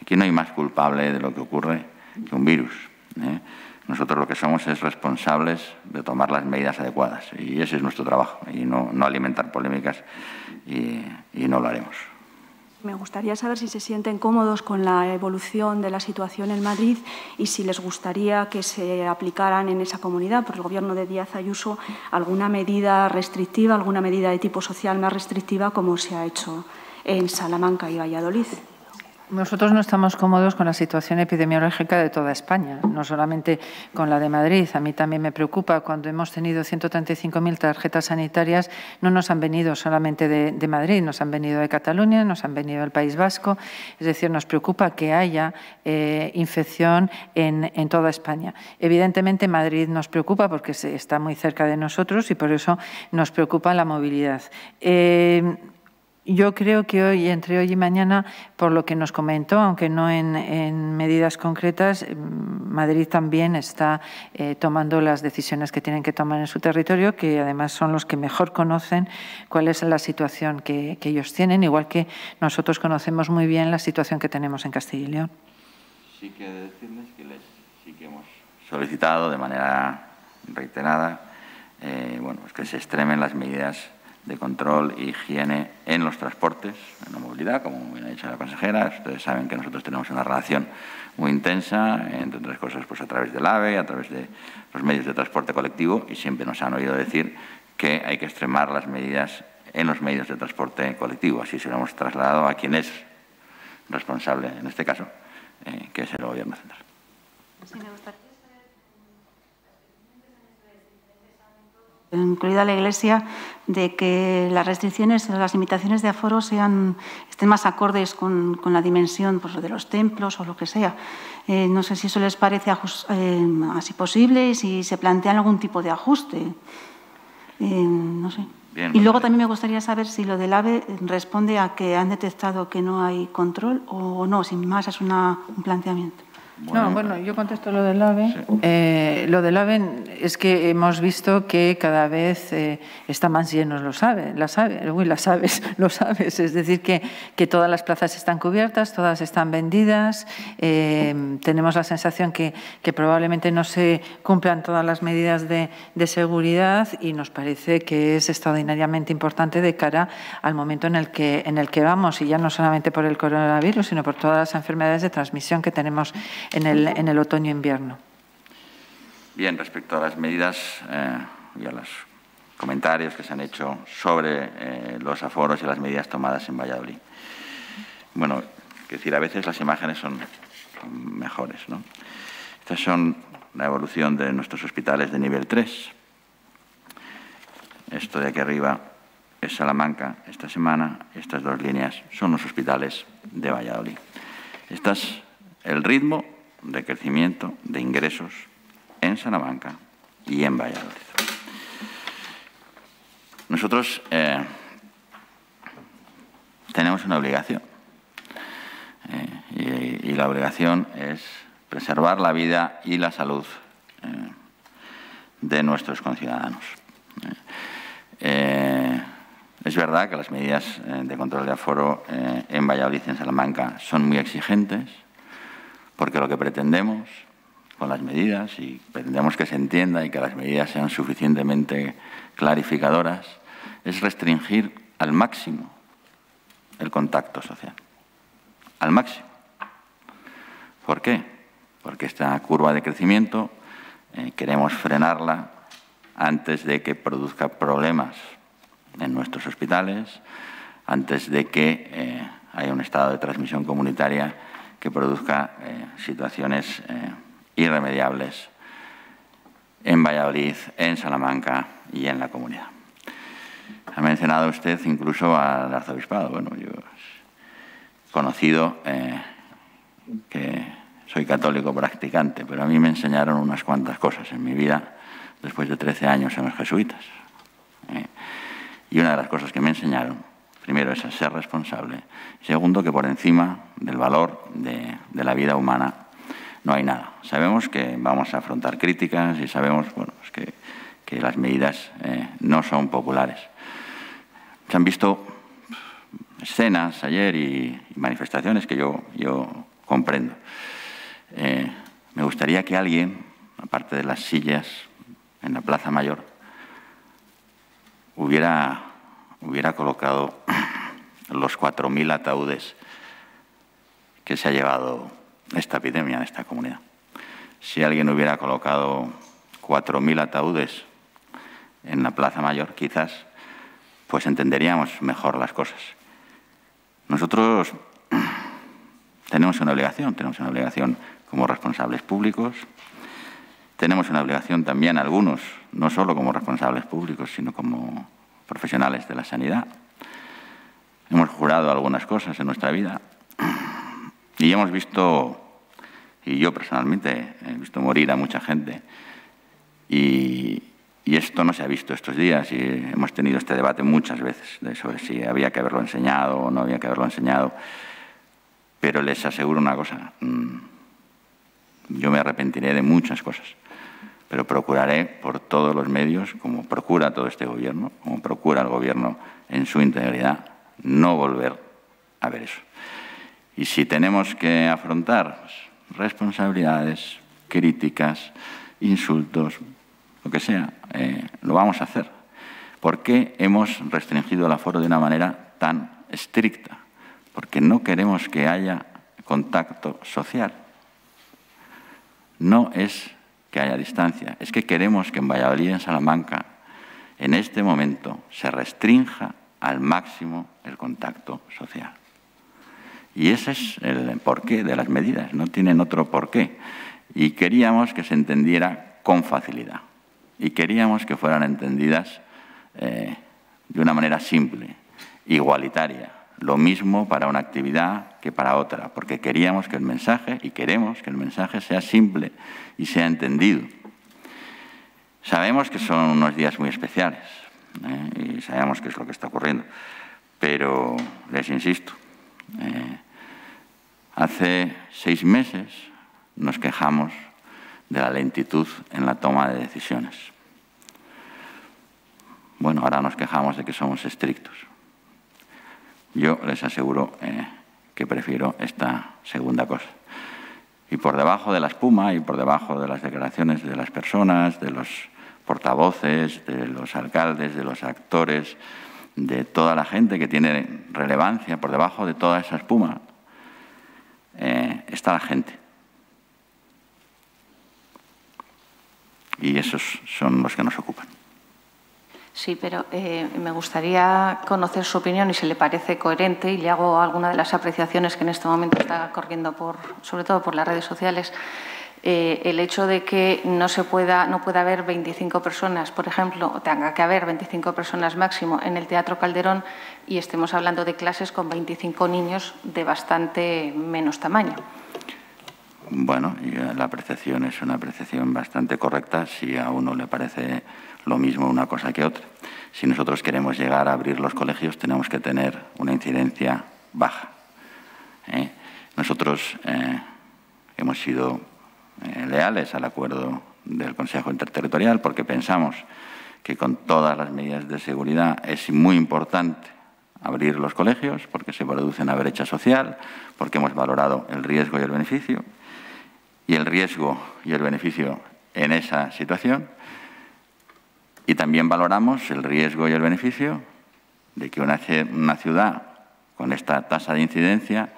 Speaker 1: aquí no hay más culpable de lo que ocurre que un virus. ¿eh? Nosotros lo que somos es responsables de tomar las medidas adecuadas y ese es nuestro trabajo y no, alimentar polémicas y no lo haremos.
Speaker 5: Me gustaría saber si se sienten cómodos con la evolución de la situación en Madrid y si les gustaría que se aplicaran en esa comunidad, por el Gobierno de Díaz Ayuso, alguna medida restrictiva, alguna medida de tipo social más restrictiva, como se ha hecho en Salamanca y Valladolid.
Speaker 3: Nosotros no estamos cómodos con la situación epidemiológica de toda España, no solamente con la de Madrid. A mí también me preocupa cuando hemos tenido 135.000 tarjetas sanitarias, no nos han venido solamente de, Madrid, nos han venido de Cataluña, nos han venido del País Vasco. Es decir, nos preocupa que haya eh, infección en, toda España. Evidentemente, Madrid nos preocupa porque está muy cerca de nosotros y por eso nos preocupa la movilidad. Eh, yo creo que hoy, entre hoy y mañana, por lo que nos comentó, aunque no en, medidas concretas, mm, Madrid también está eh, tomando las decisiones que tienen que tomar en su territorio, que además son los que mejor conocen cuál es la situación que, ellos tienen, igual que nosotros conocemos muy bien la situación que tenemos en Castilla y León.
Speaker 1: Sí que decirles que les, hemos solicitado de manera reiterada eh, bueno, pues que se extremen las medidas de control e higiene en los transportes, en la movilidad, como bien ha dicho la consejera. Ustedes saben que nosotros tenemos una relación muy intensa, entre otras cosas, pues a través del AVE, a través de los medios de transporte colectivo, y siempre nos han oído decir que hay que extremar las medidas en los medios de transporte colectivo. Así se lo hemos trasladado a quien es responsable, en este caso, eh, que es el Gobierno central.
Speaker 5: incluida la Iglesia, de que las restricciones, las limitaciones de aforo sean, estén más acordes con, la dimensión pues, de los templos o lo que sea. Eh, no sé si eso les parece eh, así posible y si se plantean algún tipo de ajuste. Eh, no sé. y luego también me gustaría saber si lo del AVE responde a que han detectado que no hay control o no, sin más es un planteamiento.
Speaker 3: No, bueno, yo contesto lo del AVE. Eh, lo del AVE es que hemos visto que cada vez eh, está más llenos los AVE, las, AVE, uy, las aves, <laughs> los aves. Es decir, que, que, todas las plazas están cubiertas, todas están vendidas. Eh, tenemos la sensación que, que, probablemente no se cumplan todas las medidas de, de, seguridad y nos parece que es extraordinariamente importante de cara al momento en el que, en el que vamos, y ya no solamente por el coronavirus, sino por todas las enfermedades de transmisión que tenemos en el, en el otoño-invierno.
Speaker 1: Bien, respecto a las medidas eh, y a los comentarios que se han hecho sobre eh, los aforos y las medidas tomadas en Valladolid. Bueno, es decir, a veces las imágenes son, mejores. ¿no? Estas son la evolución de nuestros hospitales de nivel 3. Esto de aquí arriba es Salamanca esta semana. Estas dos líneas son los hospitales de Valladolid. Este es el ritmo de crecimiento de ingresos en Salamanca y en Valladolid. Nosotros eh, tenemos una obligación eh, y, la obligación es preservar la vida y la salud eh, de nuestros conciudadanos. Es verdad que las medidas de control de aforo en Valladolid y en Salamanca son muy exigentes, porque lo que pretendemos con las medidas, y pretendemos que se entienda y que las medidas sean suficientemente clarificadoras, es restringir al máximo el contacto social. Al máximo. ¿Por qué? Porque esta curva de crecimiento queremos frenarla antes de que produzca problemas en nuestros hospitales, antes de que eh, haya un estado de transmisión comunitaria que produzca eh, situaciones eh, irremediables en Valladolid, en Salamanca y en la comunidad. Ha mencionado usted incluso al arzobispado. Bueno, yo he conocido que soy católico practicante, pero a mí me enseñaron unas cuantas cosas en mi vida después de 13 años en los jesuitas. ¿eh? Y una de las cosas que me enseñaron, primero, es ser responsable. Segundo, que por encima del valor de, la vida humana no hay nada. Sabemos que vamos a afrontar críticas y sabemos bueno, que, las medidas eh, no son populares. Se han visto escenas ayer y, manifestaciones que yo, yo comprendo. Eh, me gustaría que alguien, aparte de las sillas en la Plaza Mayor, hubiera, hubiera colocado <clears throat> los 4.000 ataúdes que se ha llevado esta epidemia en esta comunidad. Si alguien hubiera colocado 4.000 ataúdes en la Plaza Mayor, quizás, pues entenderíamos mejor las cosas. Nosotros <clears throat> tenemos una obligación, tenemos una obligación como responsables públicos, tenemos una obligación también algunos, no solo como responsables públicos, sino como profesionales de la sanidad. Hemos jurado algunas cosas en nuestra vida y hemos visto, y yo personalmente he visto morir a mucha gente. Y, esto no se ha visto estos días y hemos tenido este debate muchas veces de sobre si había que haberlo enseñado o no había que haberlo enseñado. Pero les aseguro una cosa, mm, yo me arrepentiré de muchas cosas pero procuraré por todos los medios, como procura todo este gobierno, como procura el gobierno en su integridad, no volver a ver eso. Y si tenemos que afrontar responsabilidades, críticas, insultos, lo que sea, eh, lo vamos a hacer. ¿Por qué hemos restringido el aforo de una manera tan estricta? Porque no queremos que haya contacto social. No es que haya distancia. Es que queremos que en Valladolid en Salamanca, en este momento, se restrinja al máximo el contacto social. Y ese es el porqué de las medidas, no tienen otro porqué. Y queríamos que se entendiera con facilidad. Y queríamos que fueran entendidas eh, de una manera simple, igualitaria. Lo mismo para una actividad que para otra, porque queríamos que el mensaje, y queremos que el mensaje sea simple y sea entendido. Sabemos que son unos días muy especiales ¿eh? y sabemos qué es lo que está ocurriendo, pero les insisto, eh, hace seis meses nos quejamos de la lentitud en la toma de decisiones. Bueno, ahora nos quejamos de que somos estrictos. Yo les aseguro eh, que prefiero esta segunda cosa. Y por debajo de la espuma y por debajo de las declaraciones de las personas, de los portavoces, de los alcaldes, de los actores, de toda la gente que tiene relevancia, por debajo de toda esa espuma, eh, está la gente. Y esos son los que nos ocupan.
Speaker 6: Sí, pero eh, me gustaría conocer su opinión y si le parece coherente y le hago alguna de las apreciaciones que en este momento está corriendo por, sobre todo por las redes sociales. Eh, el hecho de que no se pueda, no pueda haber 25 personas, por ejemplo, o tenga que haber 25 personas máximo en el Teatro Calderón y estemos hablando de clases con 25 niños de bastante menos tamaño.
Speaker 1: Bueno, la apreciación es una apreciación bastante correcta si a uno le parece lo mismo una cosa que otra. Si nosotros queremos llegar a abrir los colegios, tenemos que tener una incidencia baja. Nosotros eh, hemos sido eh, leales al acuerdo del Consejo Interterritorial porque pensamos que con todas las medidas de seguridad es muy importante abrir los colegios porque se produce una brecha social, porque hemos valorado el riesgo y el beneficio, y el riesgo y el beneficio en esa situación, y también valoramos el riesgo y el beneficio de que una, ciudad con esta tasa de incidencia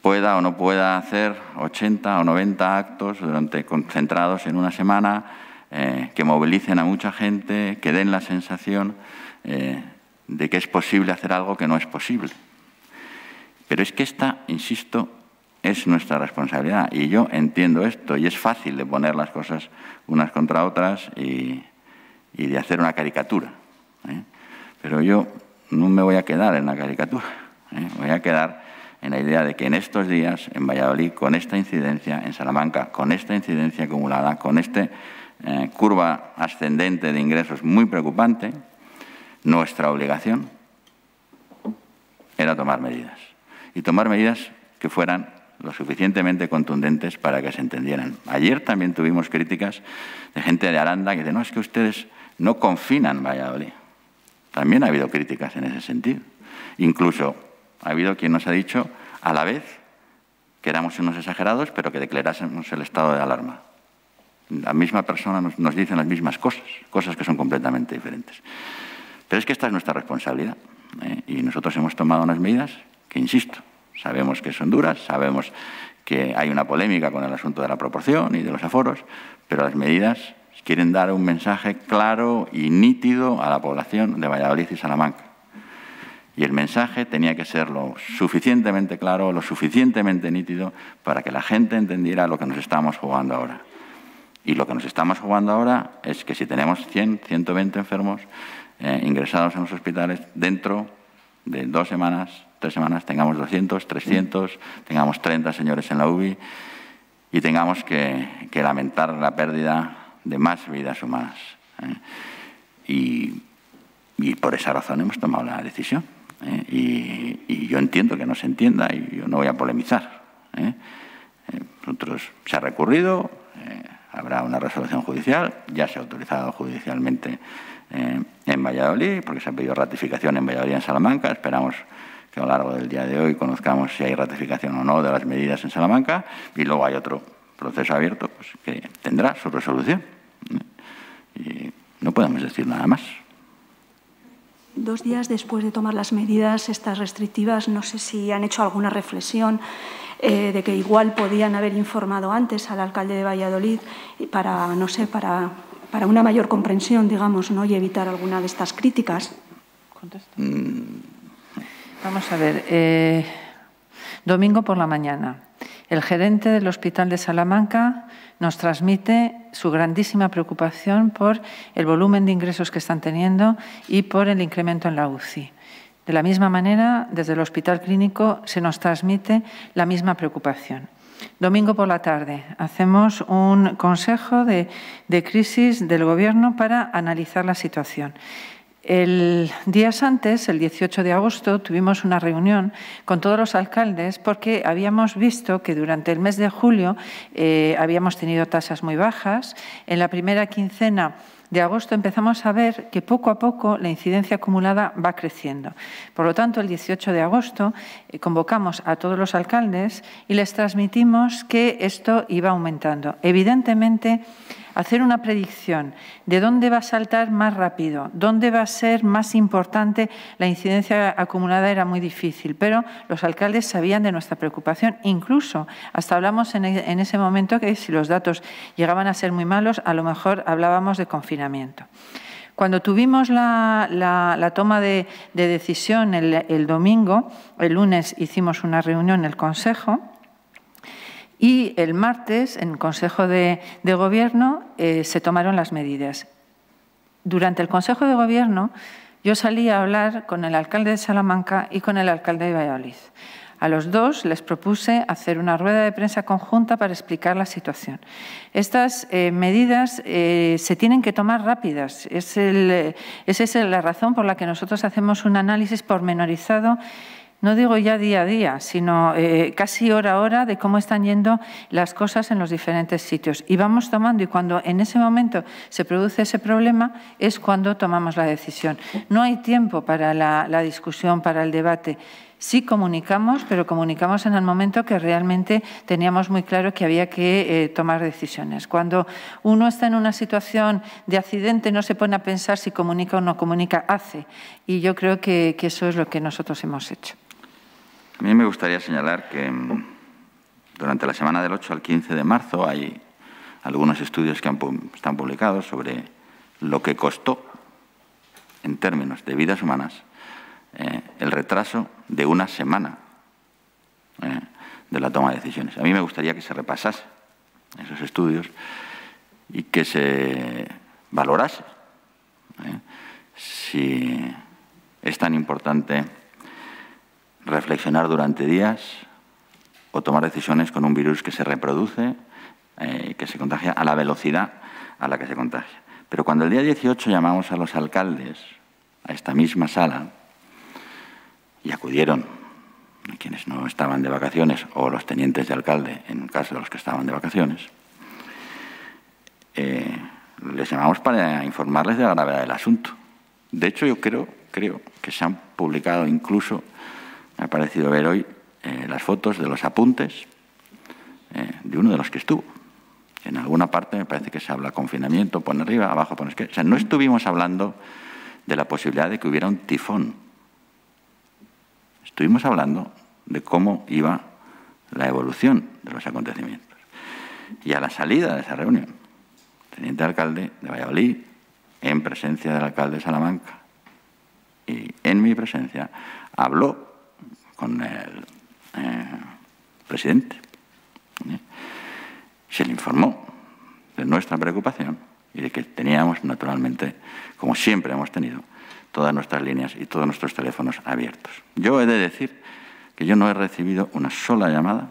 Speaker 1: pueda o no pueda hacer 80 o 90 actos durante, concentrados en una semana eh, que movilicen a mucha gente, que den la sensación eh, de que es posible hacer algo que no es posible. Pero es que esta, insisto, es nuestra responsabilidad. Y yo entiendo esto y es fácil de poner las cosas unas contra otras y, de hacer una caricatura. ¿eh? Pero yo no me voy a quedar en la caricatura. Me voy a quedar en la idea de que en estos días, en Valladolid, con esta incidencia, en Salamanca, con esta incidencia acumulada, con esta eh, curva ascendente de ingresos muy preocupante, nuestra obligación era tomar medidas. Y tomar medidas que fueran lo suficientemente contundentes para que se entendieran. Ayer también tuvimos críticas de gente de Aranda que dice, no, es que ustedes no confinan Valladolid. También ha habido críticas en ese sentido. Incluso ha habido quien nos ha dicho a la vez que éramos unos exagerados, pero que declarásemos el estado de alarma. La misma persona nos, nos dice las mismas cosas, cosas que son completamente diferentes. Pero es que esta es nuestra responsabilidad. ¿eh? Y nosotros hemos tomado unas medidas que, insisto, sabemos que son duras, sabemos que hay una polémica con el asunto de la proporción y de los aforos, pero las medidas quieren dar un mensaje claro y nítido a la población de Valladolid y Salamanca. Y el mensaje tenía que ser lo suficientemente claro, lo suficientemente nítido para que la gente entendiera lo que nos estamos jugando ahora. Y lo que nos estamos jugando ahora es que si tenemos 100, 120 enfermos eh, ingresados en los hospitales, dentro de dos semanas, tres semanas, tengamos 200, 300, tengamos 30 señores en la UBI y tengamos que, lamentar la pérdida de más vidas humanas. ¿eh? Y, y por esa razón hemos tomado la decisión. ¿eh? y, yo entiendo que no se entienda y yo no voy a polemizar. ¿eh? Eh, nosotros se ha recurrido, habrá una resolución judicial, ya se ha autorizado judicialmente en Valladolid, porque se ha pedido ratificación en Valladolid y en Salamanca. Esperamos que a lo largo del día de hoy conozcamos si hay ratificación o no de las medidas en Salamanca y luego hay otro proceso abierto pues, que tendrá su resolución. Y no podemos decir nada más.
Speaker 7: Dos días después de tomar las medidas estas restrictivas, no sé si han hecho alguna reflexión eh, de que igual podían haber informado antes al alcalde de Valladolid para, no sé, para, para una mayor comprensión, digamos, ¿no? y evitar alguna de estas críticas.
Speaker 3: Mm. Vamos a ver. Eh, domingo por la mañana. El gerente del Hospital de Salamanca nos transmite su grandísima preocupación por el volumen de ingresos que están teniendo y por el incremento en la UCI. De la misma manera, desde el Hospital Clínico se nos transmite la misma preocupación. Domingo por la tarde hacemos un consejo de, de crisis del Gobierno para analizar la situación. El días antes, el 18 de agosto, tuvimos una reunión con todos los alcaldes porque habíamos visto que durante el mes de julio eh, habíamos tenido tasas muy bajas. En la primera quincena de agosto empezamos a ver que poco a poco la incidencia acumulada va creciendo. Por lo tanto, el 18 de agosto eh, convocamos a todos los alcaldes y les transmitimos que esto iba aumentando. Evidentemente, hacer una predicción de dónde va a saltar más rápido, dónde va a ser más importante la incidencia acumulada era muy difícil, pero los alcaldes sabían de nuestra preocupación. Incluso hasta hablamos en, e, ese momento que si los datos llegaban a ser muy malos, a lo mejor hablábamos de confinamiento. Cuando tuvimos la, toma de, decisión el, el domingo, el lunes hicimos una reunión en el Consejo, y el martes, en el Consejo de, Gobierno, eh, se tomaron las medidas. Durante el Consejo de Gobierno, yo salí a hablar con el alcalde de Salamanca y con el alcalde de Valladolid. A los dos les propuse hacer una rueda de prensa conjunta para explicar la situación. Estas eh, medidas eh, se tienen que tomar rápidas. Es esa es la razón por la que nosotros hacemos un análisis pormenorizado no digo ya día a día, sino eh, casi hora a hora de cómo están yendo las cosas en los diferentes sitios. Y vamos tomando, y cuando en ese momento se produce ese problema, es cuando tomamos la decisión. No hay tiempo para la, discusión, para el debate. Sí comunicamos, pero comunicamos en el momento que realmente teníamos muy claro que había que eh, tomar decisiones. Cuando uno está en una situación de accidente no se pone a pensar si comunica o no comunica, hace. Y yo creo que eso es lo que nosotros hemos hecho.
Speaker 1: A mí me gustaría señalar que mm, durante la semana del 8 al 15 de marzo hay algunos estudios que han, están publicados sobre lo que costó en términos de vidas humanas eh, el retraso de una semana eh, de la toma de decisiones. A mí me gustaría que se repasase esos estudios y que se valorase eh, si es tan importante reflexionar durante días o tomar decisiones con un virus que se reproduce y que se contagia a la velocidad a la que se contagia. Pero cuando el día 18 llamamos a los alcaldes a esta misma sala, y acudieron quienes no estaban de vacaciones o los tenientes de alcalde, en el caso de los que estaban de vacaciones, eh, les llamamos para informarles de la gravedad del asunto. De hecho, yo creo, creo que se han publicado incluso, me ha parecido ver hoy, eh, las fotos de los apuntes eh, de uno de los que estuvo. En alguna parte me parece que se habla confinamiento, pone arriba, abajo pone izquierda. O sea, no estuvimos hablando de la posibilidad de que hubiera un tifón Estuvimos hablando de cómo iba la evolución de los acontecimientos. Y a la salida de esa reunión, teniente alcalde de Valladolid, en presencia del alcalde de Salamanca y en mi presencia, habló con el eh, presidente. ¿eh? Se le informó de nuestra preocupación y de que teníamos, naturalmente, como siempre hemos tenido, todas nuestras líneas y todos nuestros teléfonos abiertos. Yo he de decir que yo no he recibido una sola llamada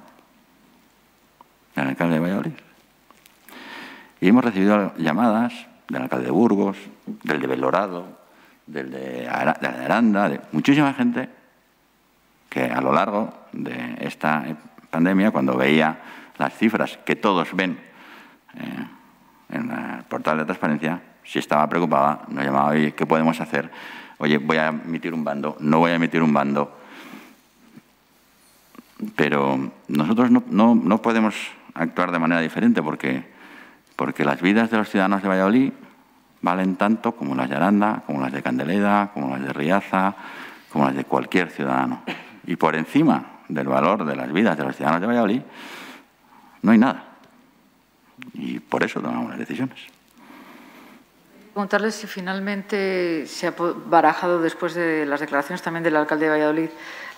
Speaker 1: del alcalde de Valladolid. Y hemos recibido llamadas del alcalde de Burgos, del de Belorado, del de, Aranda, de muchísima gente que a lo largo de esta pandemia, cuando veía las cifras que todos ven eh, en el portal de transparencia, si estaba preocupada, nos llamaba, oye, ¿qué podemos hacer? Oye, voy a emitir un bando, no voy a emitir un bando. Pero nosotros no, no, podemos actuar de manera diferente porque, porque las vidas de los ciudadanos de Valladolid valen tanto como las de Aranda, como las de Candeleda, como las de Riaza, como las de cualquier ciudadano. Y por encima del valor de las vidas de los ciudadanos de Valladolid, no hay nada. Y por eso tomamos las decisiones.
Speaker 3: Preguntarle si finalmente se ha barajado, después de las declaraciones también del alcalde de Valladolid,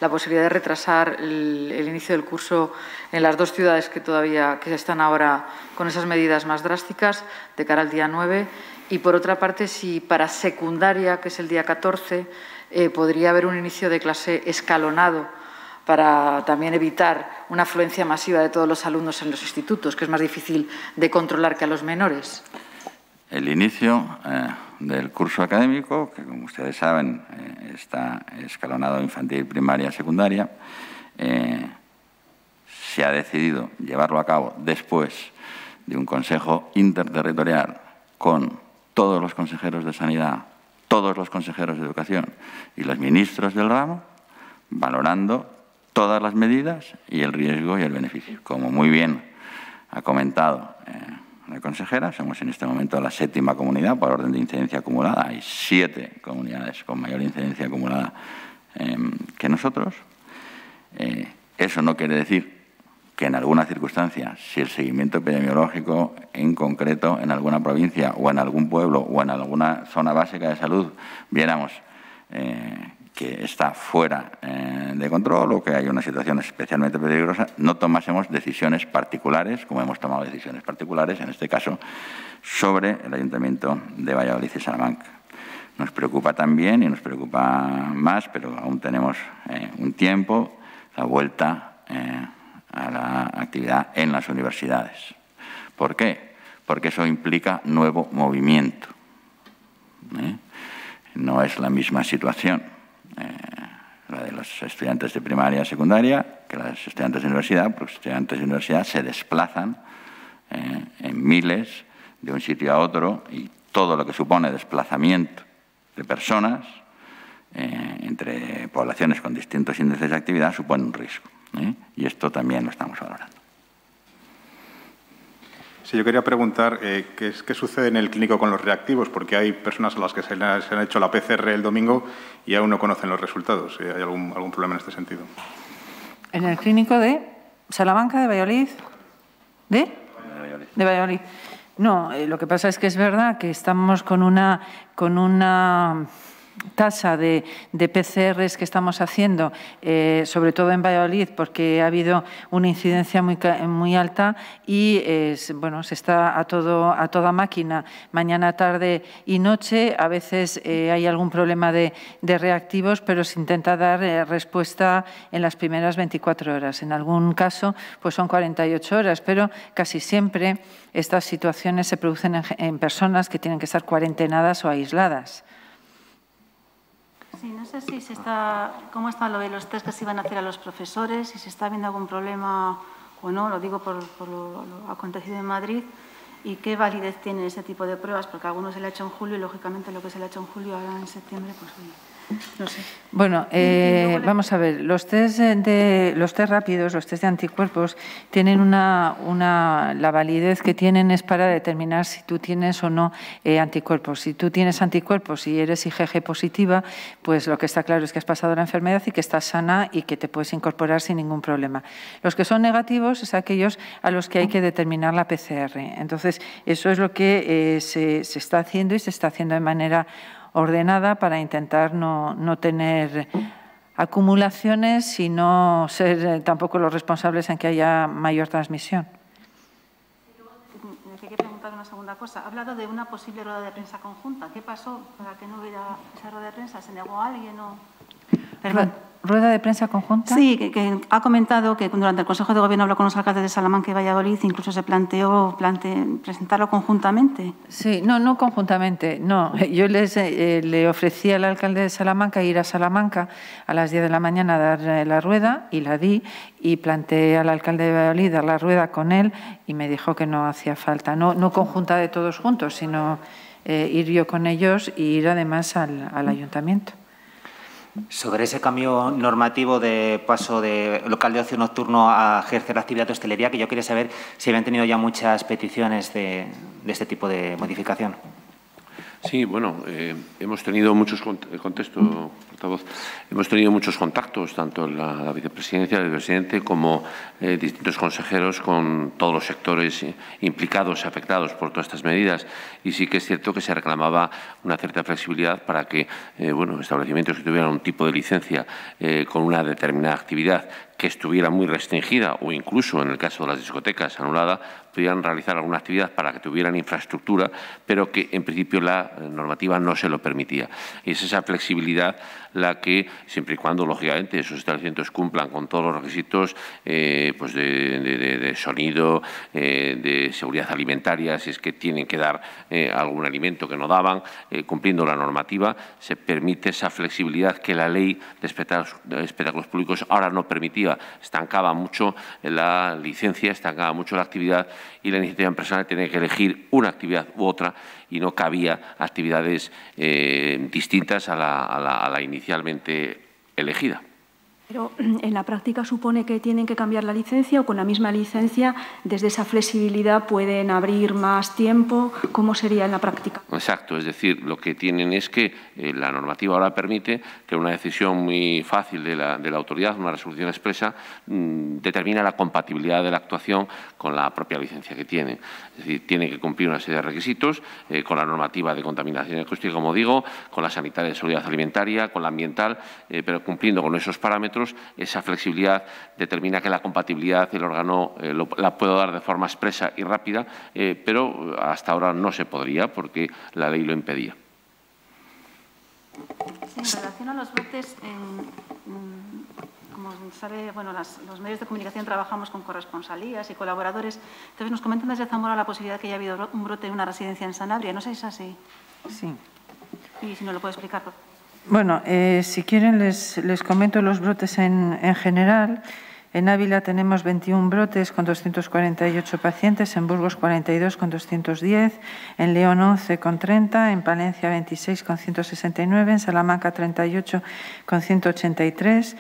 Speaker 3: la posibilidad de retrasar el, inicio del curso en las dos ciudades que todavía que están ahora con esas medidas más drásticas de cara al día 9 y, por otra parte, si para secundaria, que es el día 14, eh, podría haber un inicio de clase escalonado para también evitar una afluencia masiva de todos los alumnos en los institutos, que es más difícil de controlar que a los menores.
Speaker 1: El inicio eh, del curso académico, que como ustedes saben eh, está escalonado infantil, primaria, secundaria, se ha decidido llevarlo a cabo después de un consejo interterritorial con todos los consejeros de sanidad, todos los consejeros de educación y los ministros del ramo, valorando todas las medidas y el riesgo y el beneficio. Como muy bien ha comentado la consejera. Somos en este momento la séptima comunidad por orden de incidencia acumulada. Hay siete comunidades con mayor incidencia acumulada em, que nosotros. Eh, eso no quiere decir que en alguna circunstancia, si el seguimiento epidemiológico en concreto en alguna provincia o en algún pueblo o en alguna zona básica de salud viéramos eh, que está fuera eh, de control o que hay una situación especialmente peligrosa, no tomásemos decisiones particulares, como hemos tomado decisiones particulares, en este caso, sobre el Ayuntamiento de Valladolid y Salamanca. Nos preocupa también y nos preocupa más, pero aún tenemos eh, un tiempo, la vuelta a la actividad en las universidades. ¿Por qué? Porque eso implica nuevo movimiento. No es la misma situación eh, la de los estudiantes de primaria y secundaria que los estudiantes de universidad, porque los estudiantes de universidad se desplazan eh, en miles de un sitio a otro y todo lo que supone desplazamiento de personas eh, entre poblaciones con distintos índices de actividad supone un riesgo. ¿Eh? Y esto también lo estamos valorando.
Speaker 8: Sí, yo quería preguntar eh, ¿qué, qué, sucede en el clínico con los reactivos, porque hay personas a las que se, le, se han hecho la PCR el domingo y aún no conocen los resultados. ¿Hay algún, algún problema en este sentido?
Speaker 3: En el clínico de Salamanca, de Valladolid, ¿de?
Speaker 1: De Valladolid.
Speaker 3: De Valladolid. No, eh, lo que pasa es que es verdad que estamos con una, con una tasa de, de, PCRs que estamos haciendo, eh, sobre todo en Valladolid, porque ha habido una incidencia muy, muy alta y eh, bueno, se está a, todo, a toda máquina, mañana, tarde y noche. A veces eh, hay algún problema de, de, reactivos, pero se intenta dar eh, respuesta en las primeras 24 horas. En algún caso, pues son 48 horas, pero casi siempre estas situaciones se producen en, en personas que tienen que estar cuarentenadas o aisladas.
Speaker 5: Sí, no sé si se está, cómo está lo de los test que se iban a hacer a los profesores, si se está viendo algún problema o no, lo digo por, por lo, acontecido en Madrid, y qué validez tiene ese tipo de pruebas, porque a algunos se le ha hecho en julio y, lógicamente, lo que se le ha hecho en julio ahora en septiembre, pues no sé.
Speaker 3: Bueno, eh, vamos a ver, los test, de, los test rápidos, los test de anticuerpos, tienen una, una, la validez que tienen es para determinar si tú tienes o no eh, anticuerpos. Si tú tienes anticuerpos y eres IgG positiva, pues lo que está claro es que has pasado la enfermedad y que estás sana y que te puedes incorporar sin ningún problema. Los que son negativos es aquellos a los que hay que determinar la PCR. Entonces, eso es lo que eh, se, se está haciendo y se está haciendo de manera ordenada para intentar no, no tener acumulaciones y no ser eh, tampoco los responsables en que haya mayor transmisión.
Speaker 5: Me quería preguntar una segunda cosa. Ha hablado de una posible rueda de prensa conjunta. ¿Qué pasó para que no hubiera esa rueda de prensa? ¿Se negó a alguien o...?
Speaker 3: Perdón. ¿Rueda de prensa conjunta?
Speaker 5: Sí, que, que, ha comentado que durante el Consejo de Gobierno habló con los alcaldes de Salamanca y Valladolid, incluso se planteó plante, presentarlo conjuntamente.
Speaker 3: Sí, no, no conjuntamente, no. <laughs> Yo les, eh, le ofrecí al alcalde de Salamanca ir a Salamanca a las 10 de la mañana a dar eh, la rueda y la di y planteé al alcalde de Valladolid dar la rueda con él y me dijo que no hacía falta, no, no conjunta de todos juntos, sino eh, ir yo con ellos y ir además al, al ayuntamiento.
Speaker 9: Sobre ese cambio normativo de paso de local de ocio nocturno a ejercer actividad de hostelería, que yo quería saber si habían tenido ya muchas peticiones de, de este tipo de modificación.
Speaker 2: Sí, bueno, eh, hemos tenido muchos contexto, portavoz, hemos tenido muchos contactos, tanto la, la vicepresidencia, el presidente, como eh, distintos consejeros con todos los sectores eh, implicados, afectados por todas estas medidas. Y sí que es cierto que se reclamaba una cierta flexibilidad para que, eh, bueno, establecimientos que tuvieran un tipo de licencia eh, con una determinada actividad que estuviera muy restringida o incluso en el caso de las discotecas anulada, pudieran realizar alguna actividad para que tuvieran infraestructura, pero que en principio la normativa no se lo permitía. Y es esa flexibilidad la que, siempre y cuando, lógicamente, esos establecimientos cumplan con todos los requisitos eh, pues de, sonido, eh, de seguridad alimentaria, si es que tienen que dar eh, algún alimento que no daban, cumpliendo la normativa, se permite esa flexibilidad que la ley de espectáculos, de espectáculos públicos ahora no permitía. Estancaba mucho la licencia, estancaba mucho la actividad y la iniciativa empresarial tenía que elegir una actividad u otra y no cabía actividades eh, distintas a la, a, la, a la inicialmente elegida.
Speaker 7: Pero <clears throat> en la práctica supone que tienen que cambiar la licencia o con la misma licencia desde esa flexibilidad pueden abrir más tiempo. ¿Cómo sería en la práctica?
Speaker 2: Exacto, es decir, lo que tienen es que eh, la normativa ahora permite que una decisión muy fácil de la, de la autoridad, una resolución expresa, mmm, determina la compatibilidad de la actuación con la propia licencia que tienen. Es decir, tiene que cumplir una serie de requisitos eh, con la normativa de contaminación acústica, como digo, con la sanitaria de seguridad alimentaria, con la ambiental, eh, pero cumpliendo con esos parámetros esa flexibilidad determina que la compatibilidad el órgano eh, lo, la puedo dar de forma expresa y rápida, eh, pero hasta ahora no se podría porque la ley lo impedía.
Speaker 5: Sí, en relación a los brotes, en, como sabe, bueno, las, los medios de comunicación trabajamos con corresponsalías y colaboradores. Entonces nos comentan desde Zamora la posibilidad de que haya habido un brote en una residencia en Sanabria. No sé si es así.
Speaker 3: Sí.
Speaker 5: Y si no lo puede explicar.
Speaker 3: Bueno, eh, si quieren les, les, comento los brotes en, en, general. En Ávila tenemos 21 brotes con 248 pacientes, en Burgos 42 con 210, en León 11 con 30, en Palencia 26 con 169, en Salamanca 38 con 183,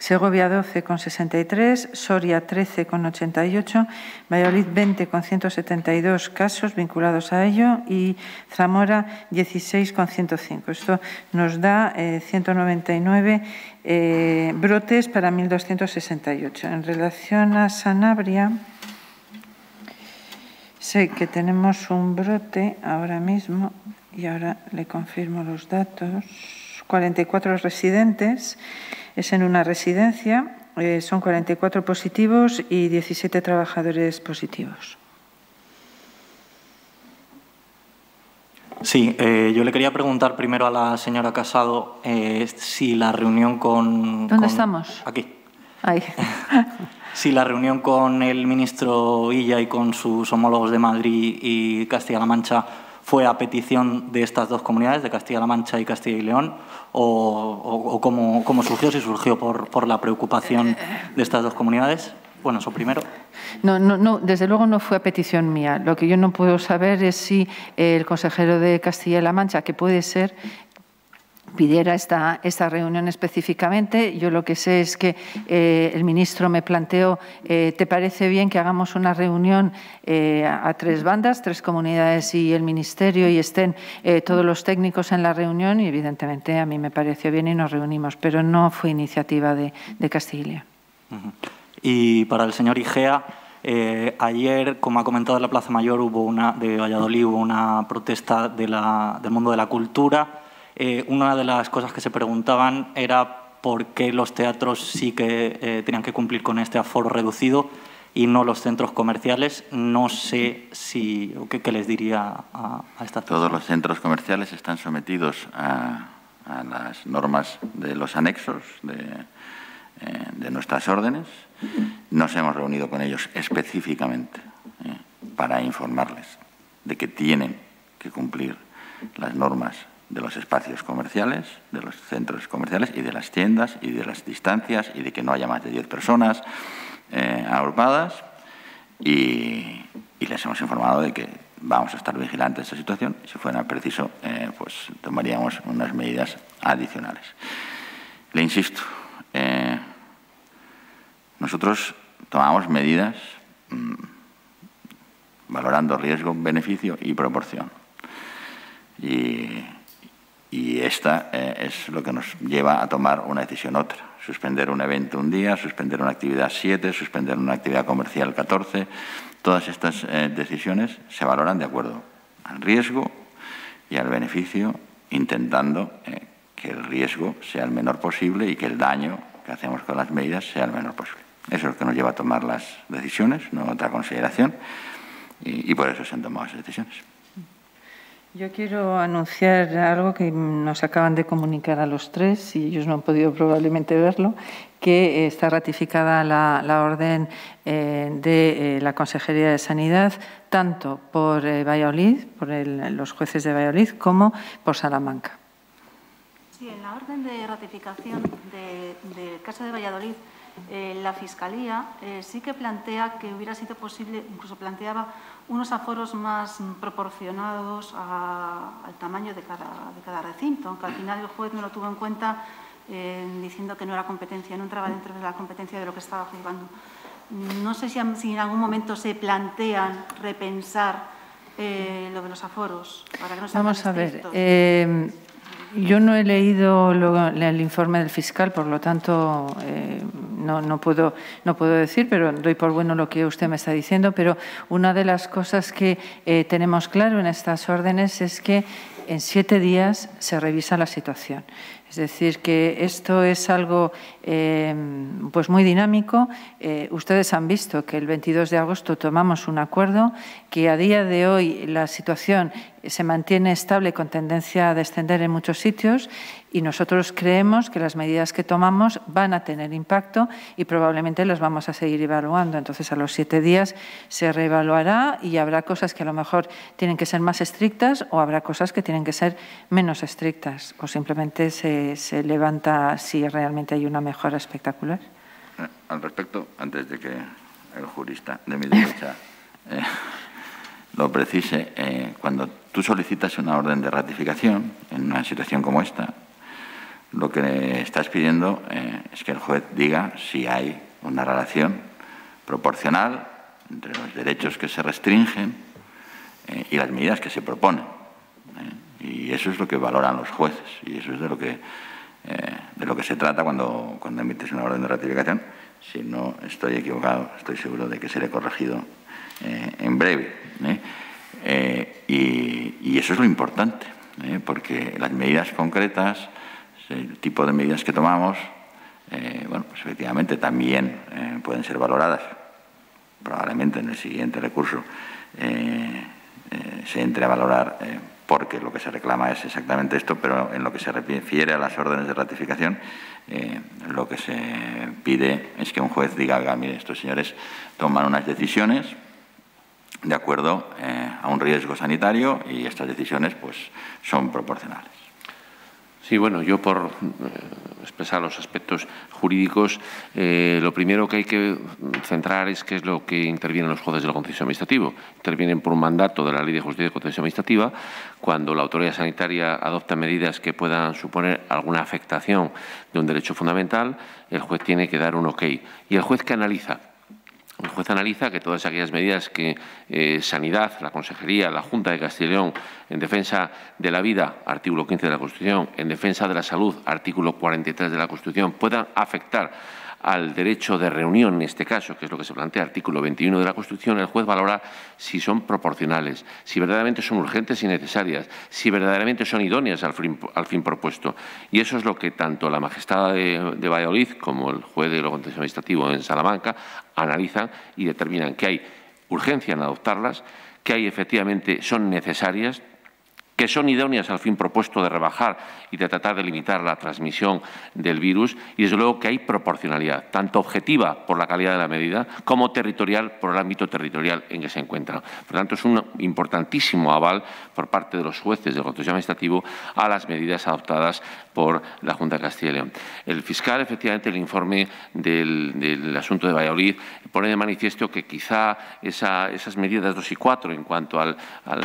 Speaker 3: Segovia 12 con 63, Soria 13 con 88, Valladolid 20 con 172 casos vinculados a ello y Zamora 16 con 105. Esto nos da eh, 199 eh, brotes para 1.268. En relación a Sanabria, sé que tenemos un brote ahora mismo y ahora le confirmo los datos. 44 residentes es en una residencia, eh, son 44 positivos y 17 trabajadores positivos.
Speaker 10: Sí, eh, yo le quería preguntar primero a la señora Casado eh, si la reunión con...
Speaker 3: ¿Dónde
Speaker 10: con,
Speaker 3: estamos?
Speaker 10: Aquí.
Speaker 3: Ahí. <laughs> <laughs>
Speaker 10: si la reunión con el ministro Illa y con sus homólogos de Madrid y Castilla-La Mancha fue a petición de estas dos comunidades, de Castilla-La Mancha y Castilla y León, o, cómo, cómo, surgió, si surgió por, por la preocupación de estas dos comunidades. Bueno, eso primero.
Speaker 3: No, no, no, desde luego no fue a petición mía. Lo que yo no puedo saber es si el consejero de Castilla-La Mancha, que puede ser, pidiera esta, esta reunión específicamente. Yo lo que sé es que eh, el ministro me planteó, eh, ¿te parece bien que hagamos una reunión eh, a tres bandas, tres comunidades y el ministerio y estén todos los técnicos en la reunión? Y evidentemente a mí me pareció bien y nos reunimos, pero no fue iniciativa de, Castilla.
Speaker 10: Y para el señor Igea, ayer, como ha comentado en la Plaza Mayor, hubo una, de Valladolid hubo una protesta de la, del mundo de la cultura. Eh, una de las cosas que se preguntaban era por qué los teatros sí que eh, tenían que cumplir con este aforo reducido y no los centros comerciales. No sé si qué, qué les diría a, a esta
Speaker 1: Todos los centros comerciales están sometidos a, a las normas de los anexos de, eh, de nuestras órdenes. Nos hemos reunido con ellos específicamente eh, para informarles de que tienen que cumplir las normas de los espacios comerciales, de los centros comerciales y de las tiendas y de las distancias y de que no haya más de 10 personas eh, agrupadas y, les hemos informado de que vamos a estar vigilantes de esta situación y si fuera preciso eh, pues tomaríamos unas medidas adicionales. Le insisto, eh, nosotros tomamos medidas mmm, valorando riesgo, beneficio y proporción. Y y esta eh, es lo que nos lleva a tomar una decisión otra. Suspender un evento un día, suspender una actividad siete, suspender una actividad comercial 14. Todas estas eh, decisiones se valoran de acuerdo al riesgo y al beneficio, intentando eh, que el riesgo sea el menor posible y que el daño que hacemos con las medidas sea el menor posible. Eso es lo que nos lleva a tomar las decisiones, no otra consideración, y, y por eso se han tomado esas decisiones.
Speaker 3: Yo quiero anunciar algo que nos acaban de comunicar a los tres, y ellos no han podido probablemente verlo, que está ratificada la, la orden eh, de eh, la Consejería de Sanidad, tanto por eh, Valladolid, por el, los jueces de Valladolid, como por Salamanca.
Speaker 5: Sí, en la orden de ratificación del de caso de Valladolid, eh, la Fiscalía eh, sí que plantea que hubiera sido posible, incluso planteaba unos aforos más proporcionados a, al tamaño de cada, de cada, recinto, aunque al final el juez no lo tuvo en cuenta eh, diciendo que no era competencia, no entraba dentro de la competencia de lo que estaba juzgando. No sé si, si en algún momento se plantean repensar eh, lo de los aforos. Para que no
Speaker 3: Vamos a ver. Eh, yo no he leído el informe del fiscal, por lo tanto eh, no, no, puedo, no puedo decir, pero doy por bueno lo que usted me está diciendo. Pero una de las cosas que eh, tenemos claro en estas órdenes es que en siete días se revisa la situación. Es decir, que esto es algo eh, pues muy dinámico. Eh, ustedes han visto que el 22 de agosto tomamos un acuerdo, que a día de hoy la situación se mantiene estable con tendencia a descender en muchos sitios y nosotros creemos que las medidas que tomamos van a tener impacto y probablemente las vamos a seguir evaluando. Entonces, a los siete días se reevaluará y habrá cosas que a lo mejor tienen que ser más estrictas o habrá cosas que tienen que ser menos estrictas o simplemente se se, se levanta si realmente hay una mejora espectacular?
Speaker 1: Eh, al respecto, antes de que el jurista de mi derecha <laughs> eh, lo precise, eh, cuando tú solicitas una orden de ratificación en una situación como esta, lo que estás pidiendo es que el juez diga si hay una relación proporcional entre los derechos que se restringen y las medidas que se proponen. Y eso es lo que valoran los jueces y eso es de lo que, de lo que se trata cuando, cuando emites una orden de ratificación si no estoy equivocado, estoy seguro de que seré corregido eh, en breve. ¿eh? Eh, y, eso es lo importante, porque las medidas concretas, el tipo de medidas que tomamos, bueno, pues efectivamente también pueden ser valoradas. Probablemente en el siguiente recurso se entre a valorar porque lo que se reclama es exactamente esto, pero en lo que se refiere a las órdenes de ratificación, eh, lo que se pide es que un juez diga, mire, estos señores toman unas decisiones de acuerdo eh, a un riesgo sanitario y estas decisiones pues, son proporcionales.
Speaker 2: Sí, bueno, yo por eh, expresar los aspectos jurídicos, eh, lo primero que hay que centrar es qué es lo que intervienen los jueces del contencioso administrativo. Intervienen por un mandato de la Ley de Justicia de Contencioso Administrativa cuando la autoridad sanitaria adopta medidas que puedan suponer alguna afectación de un derecho fundamental, el juez tiene que dar un ok. ¿Y el juez que analiza? El juez analiza que todas aquellas medidas que eh, Sanidad, la Consejería, la Junta de Castilla y León, en defensa de la vida, artículo 15 de la Constitución, en defensa de la salud, artículo 43 de la Constitución, puedan afectar al derecho de reunión, en este caso, que es lo que se plantea, artículo 21 de la Constitución, el juez valora si son proporcionales, si verdaderamente son urgentes y necesarias, si verdaderamente son idóneas al fin, propuesto. Y eso es lo que tanto la Majestad de, Valladolid como el juez de lo contencioso administrativo en Salamanca analizan y determinan que hay urgencia en adoptarlas, que hay efectivamente son necesarias que son idóneas al fin propuesto de rebajar y de tratar de limitar la transmisión del virus y, desde luego, que hay proporcionalidad, tanto objetiva por la calidad de la medida como territorial por el ámbito territorial en que se encuentra. Por tanto, es un importantísimo aval por parte de los jueces del control administrativo a las medidas adoptadas por la Junta de Castilla y León. El fiscal, efectivamente, el informe del, asunto de Valladolid pone de manifiesto que quizá esas medidas 2 y 4 en cuanto al,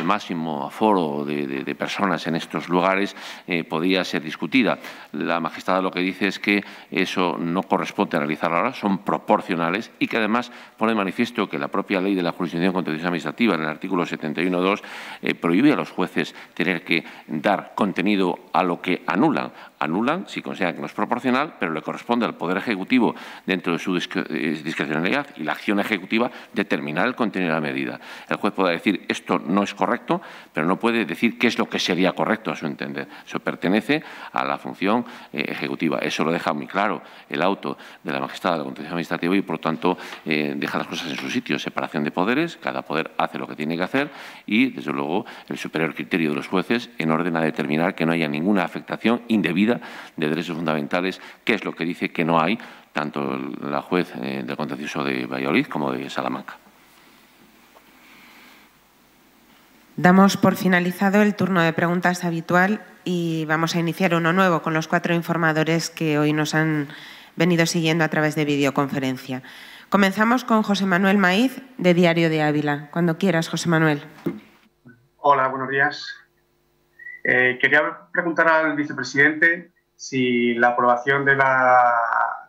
Speaker 2: máximo aforo de personas en estos lugares eh, podría ser discutida. La magistrada lo que dice es que eso no corresponde a ahora, son proporcionales y que además pone de manifiesto que la propia ley de la jurisdicción contenciosa administrativa en el artículo 71.2 eh, prohíbe a los jueces tener que dar contenido a lo que anulan. Anulan si consideran que no es proporcional, pero le corresponde al Poder Ejecutivo, dentro de su eh, discrecionalidad y la acción ejecutiva, determinar el contenido de la medida. El juez puede decir esto no es correcto, pero no puede decir qué es lo que sería correcto a su entender. Eso pertenece a la función eh, ejecutiva. Eso lo deja muy claro el auto de la magistrada de la Contencioso Administrativo y, por lo tanto, eh, deja las cosas en su sitio. Separación de poderes, cada poder hace lo que tiene que hacer y, desde luego, el superior criterio de los jueces en orden a determinar que no haya ninguna afectación indebida de derechos fundamentales, que es lo que dice que no hay tanto la juez eh, del contencioso de Valladolid como de Salamanca.
Speaker 11: Damos por finalizado el turno de preguntas habitual y vamos a iniciar uno nuevo con los cuatro informadores que hoy nos han venido siguiendo a través de videoconferencia. Comenzamos con José Manuel Maíz, de Diario de Ávila. Cuando quieras, José Manuel.
Speaker 12: Hola, buenos días. Eh, quería preguntar al vicepresidente si la aprobación de la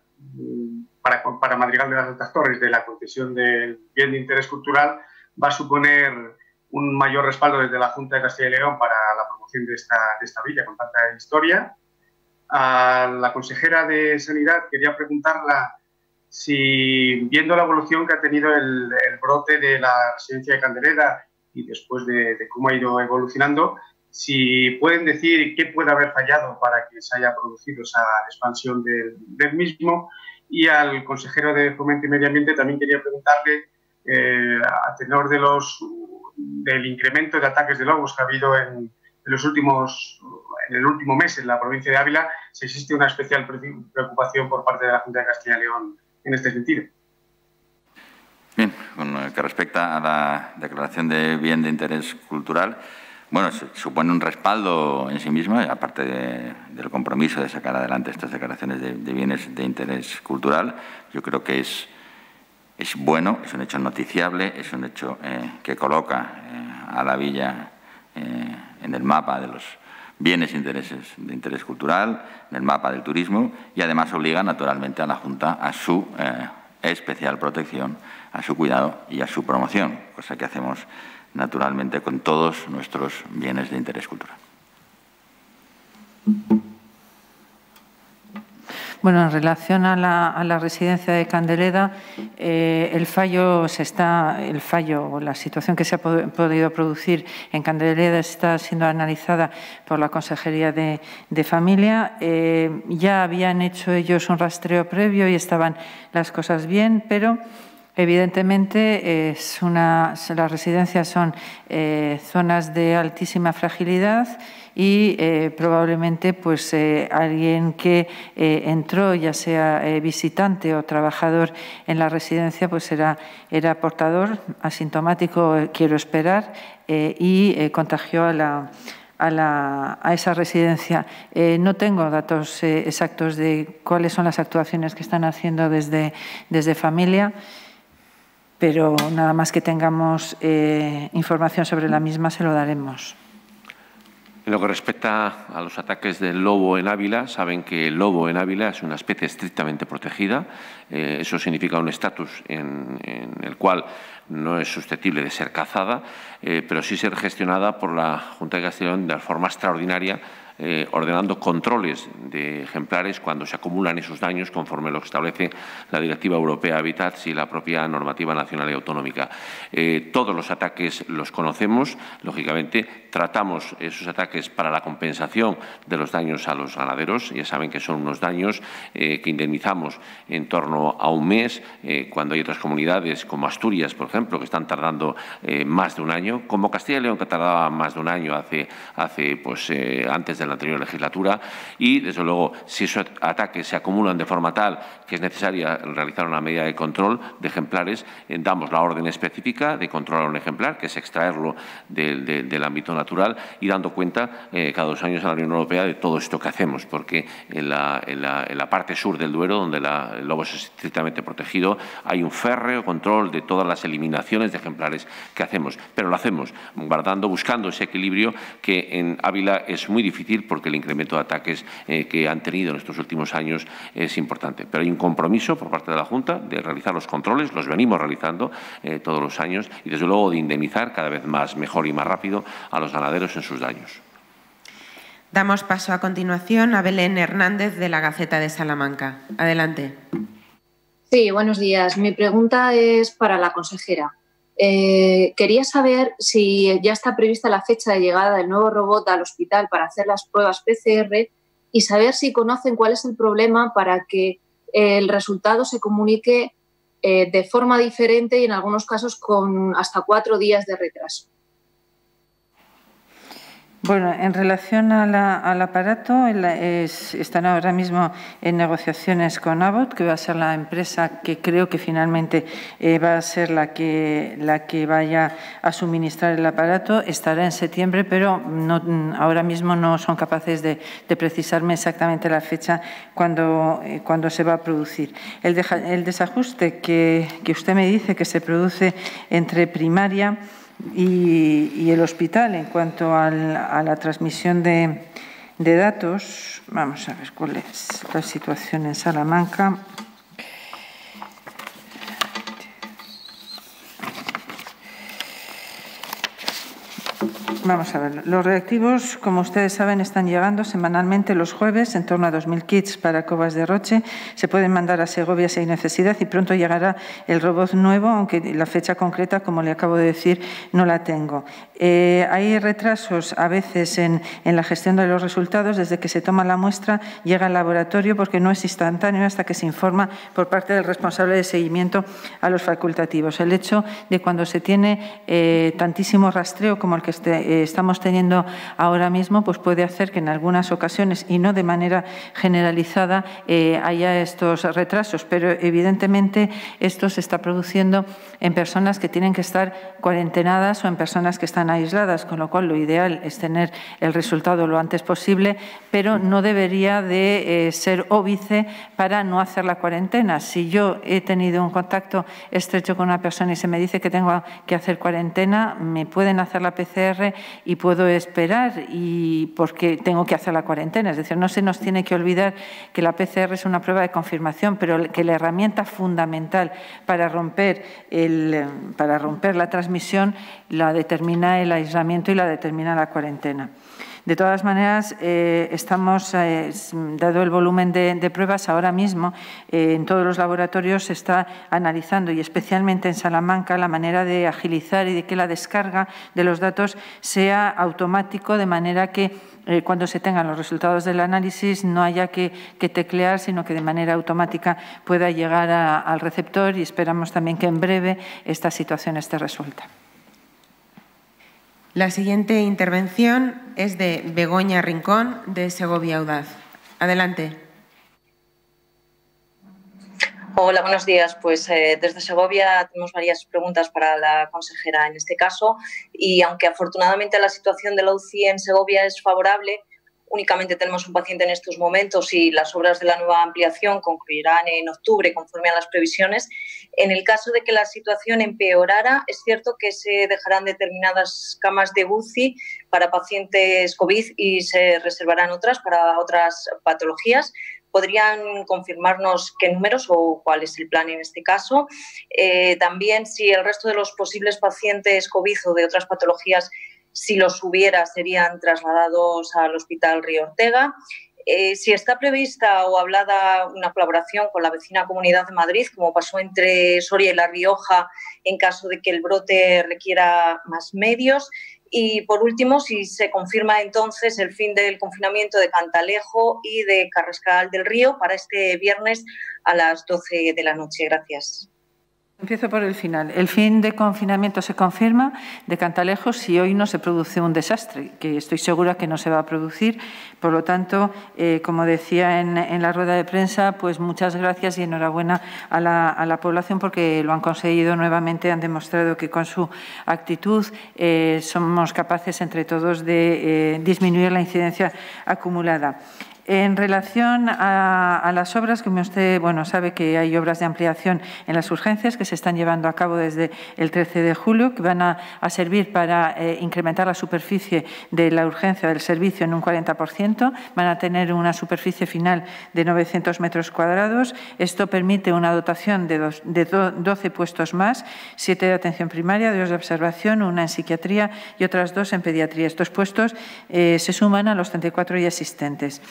Speaker 12: para, para Madrigal de las Altas Torres de la concesión del bien de interés cultural va a suponer un mayor respaldo desde la Junta de Castilla y León para la promoción de esta, de esta villa con tanta historia. A la consejera de Sanidad quería preguntarla si, viendo la evolución que ha tenido el, brote de la residencia de Candelera y después de, cómo ha ido evolucionando, si pueden decir qué puede haber fallado para que se haya producido esa expansión del, mismo. Y al consejero de Fomento y Medio Ambiente también quería preguntarle, eh, a tenor de los del incremento de ataques de lobos que ha habido en, los últimos, en el último mes en la provincia de Ávila, si existe una especial preocupación por parte de la Junta de Castilla y León en este sentido.
Speaker 1: Bien, con lo que respecta a la declaración de bien de interés cultural, bueno, supone un respaldo en sí mismo, aparte del compromiso de sacar adelante estas declaraciones de, bienes de interés cultural. Yo creo que es, es bueno, es un hecho noticiable, es un hecho eh, que coloca eh, a la villa eh, en el mapa de los bienes e intereses de interés cultural, en el mapa del turismo y además obliga naturalmente a la Junta a su especial protección, a su cuidado y a su promoción, cosa que hacemos naturalmente con todos nuestros bienes de interés cultural.
Speaker 3: Bueno, en relación a la, residencia de Candeleda, eh, el fallo se está, el fallo o la situación que se ha podido producir en Candeleda está siendo analizada por la Consejería de, Familia. Eh, ya habían hecho ellos un rastreo previo y estaban las cosas bien, pero Evidentemente, es una, las residencias son eh, zonas de altísima fragilidad y eh, probablemente pues, eh, alguien que entró, ya sea visitante o trabajador en la residencia, pues era, portador, asintomático, quiero esperar, y contagió a la, a, esa residencia. no tengo datos exactos de cuáles son las actuaciones que están haciendo desde, desde familia pero nada más que tengamos eh, información sobre la misma se lo daremos.
Speaker 2: En lo que respecta a los ataques del lobo en Ávila, saben que el lobo en Ávila es una especie estrictamente protegida. Eh, eso significa un estatus en, el cual no es susceptible de ser cazada, eh, pero sí ser gestionada por la Junta de Castellón de forma extraordinaria eh, ordenando controles de ejemplares cuando se acumulan esos daños conforme lo establece la Directiva Europea Habitat y la propia normativa nacional y autonómica. Eh, todos los ataques los conocemos, lógicamente tratamos esos ataques para la compensación de los daños a los ganaderos. Ya saben que son unos daños eh, que indemnizamos en torno a un mes, cuando hay otras comunidades como Asturias, por ejemplo, que están tardando más de un año, como Castilla y León, que tardaba más de un año hace, hace pues, antes de la anterior legislatura y, desde luego, si esos ataques se acumulan de forma tal que es necesaria realizar una medida de control de ejemplares, eh, damos la orden específica de controlar un ejemplar, que es extraerlo del ámbito natural y dando cuenta eh, cada dos años a la Unión Europea de todo esto que hacemos, porque en la, en la, parte sur del Duero, donde el lobo es estrictamente protegido, hay un férreo control de todas las eliminaciones de ejemplares que hacemos, pero lo hacemos guardando, buscando ese equilibrio que en Ávila es muy difícil porque el incremento de ataques eh, que han tenido en estos últimos años es importante. Pero hay un compromiso por parte de la Junta de realizar los controles, los venimos realizando eh, todos los años y, desde luego, de indemnizar cada vez más, mejor y más rápido a los ganaderos en sus daños.
Speaker 11: Damos paso a continuación a Belén Hernández de la Gaceta de Salamanca. Adelante.
Speaker 13: Sí, buenos días. Mi pregunta es para la consejera. Eh, quería saber si ya está prevista la fecha de llegada del nuevo robot al hospital para hacer las pruebas PCR y saber si conocen cuál es el problema para que el resultado se comunique eh, de forma diferente y en algunos casos con hasta cuatro días de retraso.
Speaker 3: Bueno, en relación al aparato, están ahora mismo en negociaciones con Abbott, que va a ser la empresa que creo que finalmente eh, va a ser la que, la que vaya a suministrar el aparato. Estará en septiembre, pero ahora mismo no son capaces de, precisarme exactamente la fecha cuando, eh, cuando se va a producir. El, desajuste que, que usted me dice que se produce entre primaria y, el hospital, en cuanto a la transmisión de, de datos, vamos a ver cuál es la situación en Salamanca. Vamos a ver, los reactivos, como ustedes saben, están llegando semanalmente los jueves, en torno a 2.000 kits para Cobas de Roche. Se pueden mandar a Segovia si hay necesidad y pronto llegará el robot nuevo, aunque la fecha concreta, como le acabo de decir, no la tengo. Eh, hay retrasos a veces en, la gestión de los resultados. Desde que se toma la muestra, llega al laboratorio porque no es instantáneo hasta que se informa por parte del responsable de seguimiento a los facultativos. El hecho de cuando se tiene eh, tantísimo rastreo como el que esté estamos teniendo ahora mismo pues puede hacer que en algunas ocasiones, y no de manera generalizada, eh, haya estos retrasos. Pero evidentemente esto se está produciendo en personas que tienen que estar cuarentenadas o en personas que están aisladas, con lo cual lo ideal es tener el resultado lo antes posible, pero no debería de eh, ser óbice para no hacer la cuarentena. Si yo he tenido un contacto estrecho con una persona y se me dice que tengo que hacer cuarentena, me pueden hacer la PCR y puedo esperar y porque tengo que hacer la cuarentena. Es decir, no se nos tiene que olvidar que la PCR es una prueba de confirmación, pero que la herramienta fundamental para romper, para romper la transmisión la determina el aislamiento y la determina la cuarentena. De todas maneras, eh, estamos, eh, dado el volumen de, pruebas, ahora mismo eh, en todos los laboratorios se está analizando y especialmente en Salamanca la manera de agilizar y de que la descarga de los datos sea automático, de manera que cuando se tengan los resultados del análisis no haya que, teclear, sino que de manera automática pueda llegar al receptor y esperamos también que en breve esta situación esté resuelta.
Speaker 11: La siguiente intervención es de Begoña Rincón, de Segovia Audaz. Adelante.
Speaker 14: Hola, buenos días. Pues eh, desde Segovia tenemos varias preguntas para la consejera en este caso y aunque afortunadamente la situación de la UCI en Segovia es favorable, únicamente tenemos un paciente en estos momentos y las obras de la nueva ampliación concluirán en octubre conforme a las previsiones. En el caso de que la situación empeorara, es cierto que se dejarán determinadas camas de UCI para pacientes COVID y se reservarán otras para otras patologías. ¿Podrían confirmarnos qué números o cuál es el plan en este caso? Eh, también si el resto de los posibles pacientes COVID o de otras patologías si los hubiera, serían trasladados al Hospital Río Ortega. Eh, si está prevista o hablada una colaboración con la vecina Comunidad de Madrid, como pasó entre Soria y La Rioja, en caso de que el brote requiera más medios. Y por último, si se confirma entonces el fin del confinamiento de Cantalejo y de Carrascal del Río para este viernes a las 12 de la noche. Gracias.
Speaker 3: Empiezo por el final. El fin de confinamiento se confirma de Cantalejos si hoy no se produce un desastre, que estoy segura que no se va a producir. Por lo tanto, eh, como decía en, la rueda de prensa, pues muchas gracias y enhorabuena a la, población porque lo han conseguido nuevamente, han demostrado que con su actitud eh, somos capaces entre todos de eh, disminuir la incidencia acumulada. En relación a, las obras, como usted bueno, sabe que hay obras de ampliación en las urgencias que se están llevando a cabo desde el 13 de julio, que van a, servir para eh, incrementar la superficie de la urgencia del servicio en un 40%. Van a tener una superficie final de 900 metros cuadrados. Esto permite una dotación de, 12 puestos más, siete de atención primaria, dos de observación, una en psiquiatría y otras dos en pediatría. Estos puestos eh, se suman a los 34 ya existentes.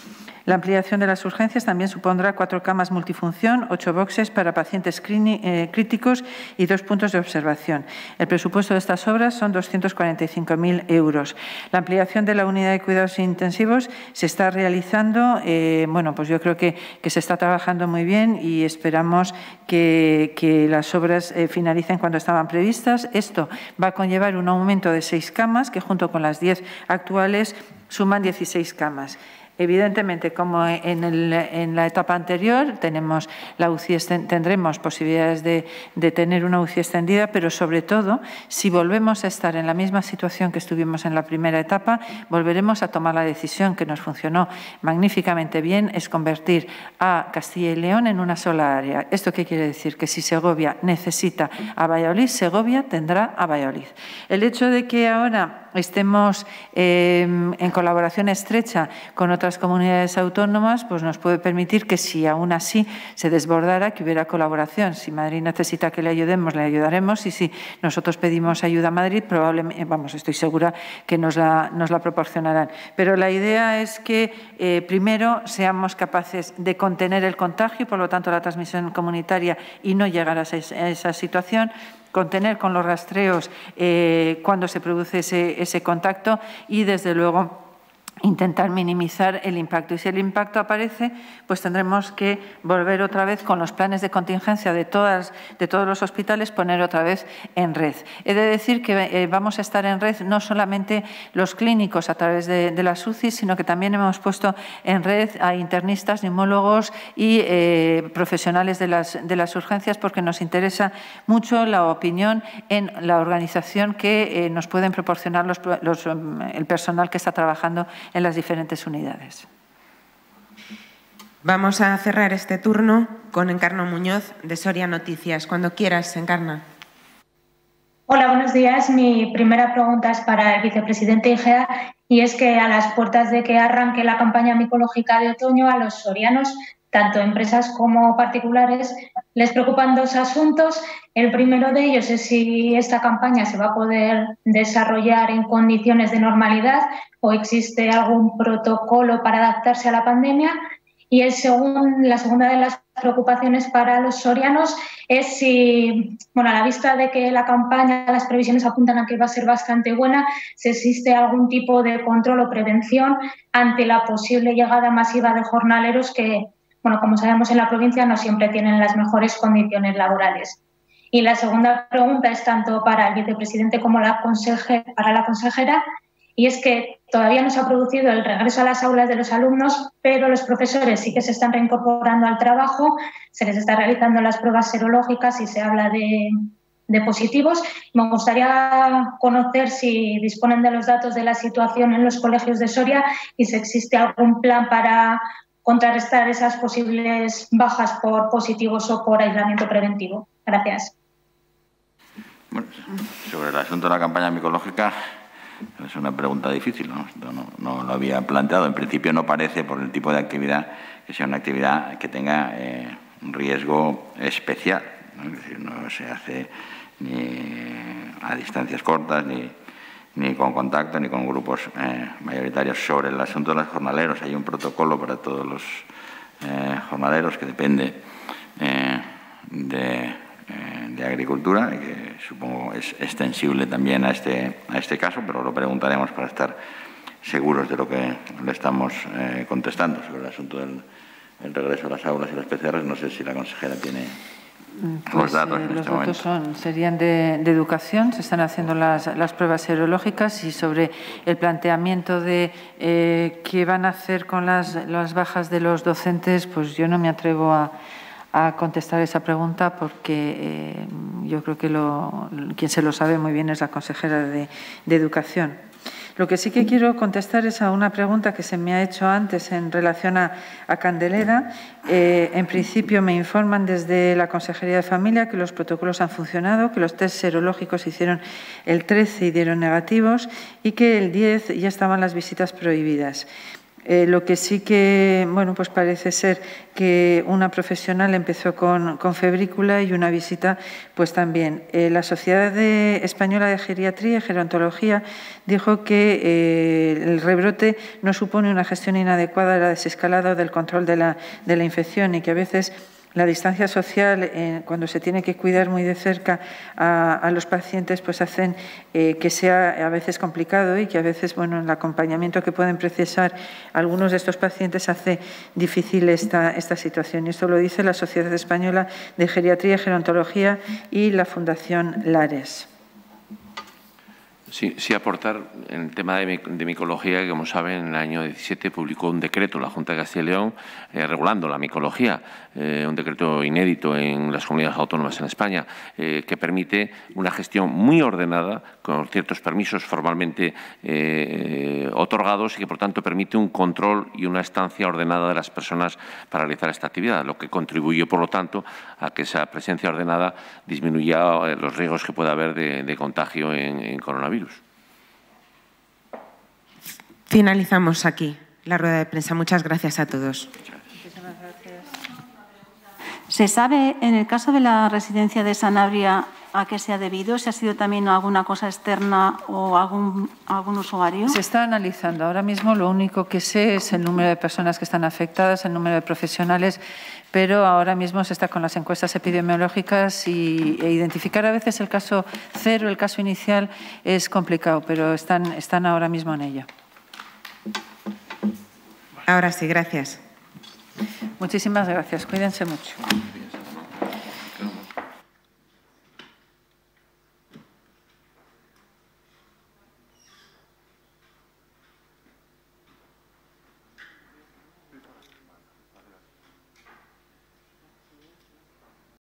Speaker 3: La ampliación de las urgencias también supondrá cuatro camas multifunción, ocho boxes para pacientes eh, críticos y dos puntos de observación. El presupuesto de estas obras son 245.000 euros. La ampliación de la unidad de cuidados intensivos se está realizando, eh, bueno, pues yo creo que, se está trabajando muy bien y esperamos que, las obras eh, finalicen cuando estaban previstas. Esto va a conllevar un aumento de seis camas, que junto con las diez actuales suman 16 camas. Evidentemente, como en, la etapa anterior, tenemos la UCI, tendremos posibilidades de, tener una UCI extendida, pero sobre todo, si volvemos a estar en la misma situación que estuvimos en la primera etapa, volveremos a tomar la decisión que nos funcionó magníficamente bien, es convertir a Castilla y León en una sola área. ¿Esto qué quiere decir? Que si Segovia necesita a Valladolid, Segovia tendrá a Valladolid. El hecho de que ahora estemos em, en colaboración estrecha con otras comunidades autónomas, pues nos puede permitir que si aún así se desbordara, que hubiera colaboración. Si Madrid necesita que le ayudemos, le ayudaremos y si nosotros pedimos ayuda a Madrid, probablemente, vamos, estoy segura que nos la, nos la proporcionarán. Pero la idea es que eh, primero seamos capaces de contener el contagio por lo tanto, la transmisión comunitaria y no llegar a esa situación contener con los rastreos eh, cuando se produce ese, ese contacto y, desde luego, intentar minimizar el impacto. Y si el impacto aparece, pues tendremos que volver otra vez con los planes de contingencia de, todas, de todos los hospitales, poner otra vez en red. He de decir que eh, vamos a estar en red no solamente los clínicos a través de, de las UCI, sino que también hemos puesto en red a internistas, neumólogos y eh, profesionales de las, de las urgencias, porque nos interesa mucho la opinión en la organización que eh, nos pueden proporcionar los, los, el personal que está trabajando en las diferentes unidades.
Speaker 11: Vamos a cerrar este turno con Encarno Muñoz de Soria Noticias. Cuando quieras, Encarna.
Speaker 15: Hola, buenos días. Mi primera pregunta es para el vicepresidente IGEA y es que a las puertas de que arranque la campaña micológica de otoño a los sorianos, tanto empresas como particulares, les preocupan dos asuntos. El primero de ellos es si esta campaña se va a poder desarrollar en condiciones de normalidad o existe algún protocolo para adaptarse a la pandemia. Y el la segunda de las preocupaciones para los sorianos es si, bueno, a la vista de que la campaña, las previsiones apuntan a que va a ser bastante buena, si existe algún tipo de control o prevención ante la posible llegada masiva de jornaleros que, bueno, como sabemos en la provincia no siempre tienen las mejores condiciones laborales. Y la segunda pregunta es tanto para el vicepresidente como la para la consejera, y es que todavía no se ha producido el regreso a las aulas de los alumnos, pero los profesores sí que se están reincorporando al trabajo, se les está realizando las pruebas serológicas y se habla de, positivos. Me gustaría conocer si disponen de los datos de la situación en los colegios de Soria y si existe algún plan para contrarrestar esas posibles bajas por positivos o por aislamiento preventivo. Gracias.
Speaker 1: Sobre el asunto de la campaña micológica, es una pregunta difícil, ¿no? No, lo había planteado. En principio no parece, por el tipo de actividad, que sea una actividad que tenga eh, un riesgo especial. Es decir, no se hace ni a distancias cortas, ni, ni con contacto ni con grupos eh, mayoritarios. Sobre el asunto de los jornaleros, hay un protocolo para todos los eh, jornaleros que depende de, de, agricultura que supongo es extensible también a este, a este caso, pero lo preguntaremos para estar seguros de lo que le estamos contestando sobre el asunto del regreso a las aulas y las PCRs. No sé si la consejera tiene
Speaker 3: pues, los datos, eh, los datos son, serían de, de, educación, se están haciendo las, las, pruebas serológicas y sobre el planteamiento de eh, qué van a hacer con las, las, bajas de los docentes, pues yo no me atrevo a, a contestar esa pregunta porque eh, yo creo que lo, quien se lo sabe muy bien es la consejera de, Educación. Lo que sí que quiero contestar es a una pregunta que se me ha hecho antes en relación a, Candelera. Eh, en principio me informan desde la Consejería de Familia que los protocolos han funcionado, que los test serológicos se hicieron el 13 y dieron negativos y que el 10 ya estaban las visitas prohibidas. Eh, lo que sí que, bueno, pues parece ser que una profesional empezó con, febrícula y una visita, pues también. Eh, la Sociedad Española de Geriatría y Gerontología dijo que eh, el rebrote no supone una gestión inadecuada de la desescalada o del control de la, de la infección y que a veces la distancia social, eh, cuando se tiene que cuidar muy de cerca a, los pacientes, pues hacen eh, que sea a veces complicado y que a veces, bueno, el acompañamiento que pueden precisar algunos de estos pacientes hace difícil esta, situación. Y esto lo dice la Sociedad Española de Geriatría y Gerontología y la Fundación Lares.
Speaker 2: Sí, sí, aportar en el tema de, micología, que como saben, en el año 17 publicó un decreto la Junta de Castilla y León eh, regulando la micología, eh, un decreto inédito en las comunidades autónomas en España, eh, que permite una gestión muy ordenada, con ciertos permisos formalmente otorgados y que, por tanto, permite un control y una estancia ordenada de las personas para realizar esta actividad, lo que contribuye, por lo tanto, a que esa presencia ordenada disminuya los riesgos que pueda haber de, contagio en coronavirus.
Speaker 11: Finalizamos aquí la rueda de prensa. Muchas gracias a todos.
Speaker 5: ¿Se sabe, en el caso de la residencia de Sanabria, a qué se ha debido? ¿Si ha sido también alguna cosa externa o algún, algún usuario?
Speaker 3: Se está analizando. Ahora mismo lo único que sé es el número de personas que están afectadas, el número de profesionales, pero ahora mismo se está con las encuestas epidemiológicas y e identificar a veces el caso cero, el caso inicial, es complicado, pero están, están ahora mismo en ello.
Speaker 11: Ahora sí, gracias.
Speaker 3: Muchísimas gracias. Cuídense mucho.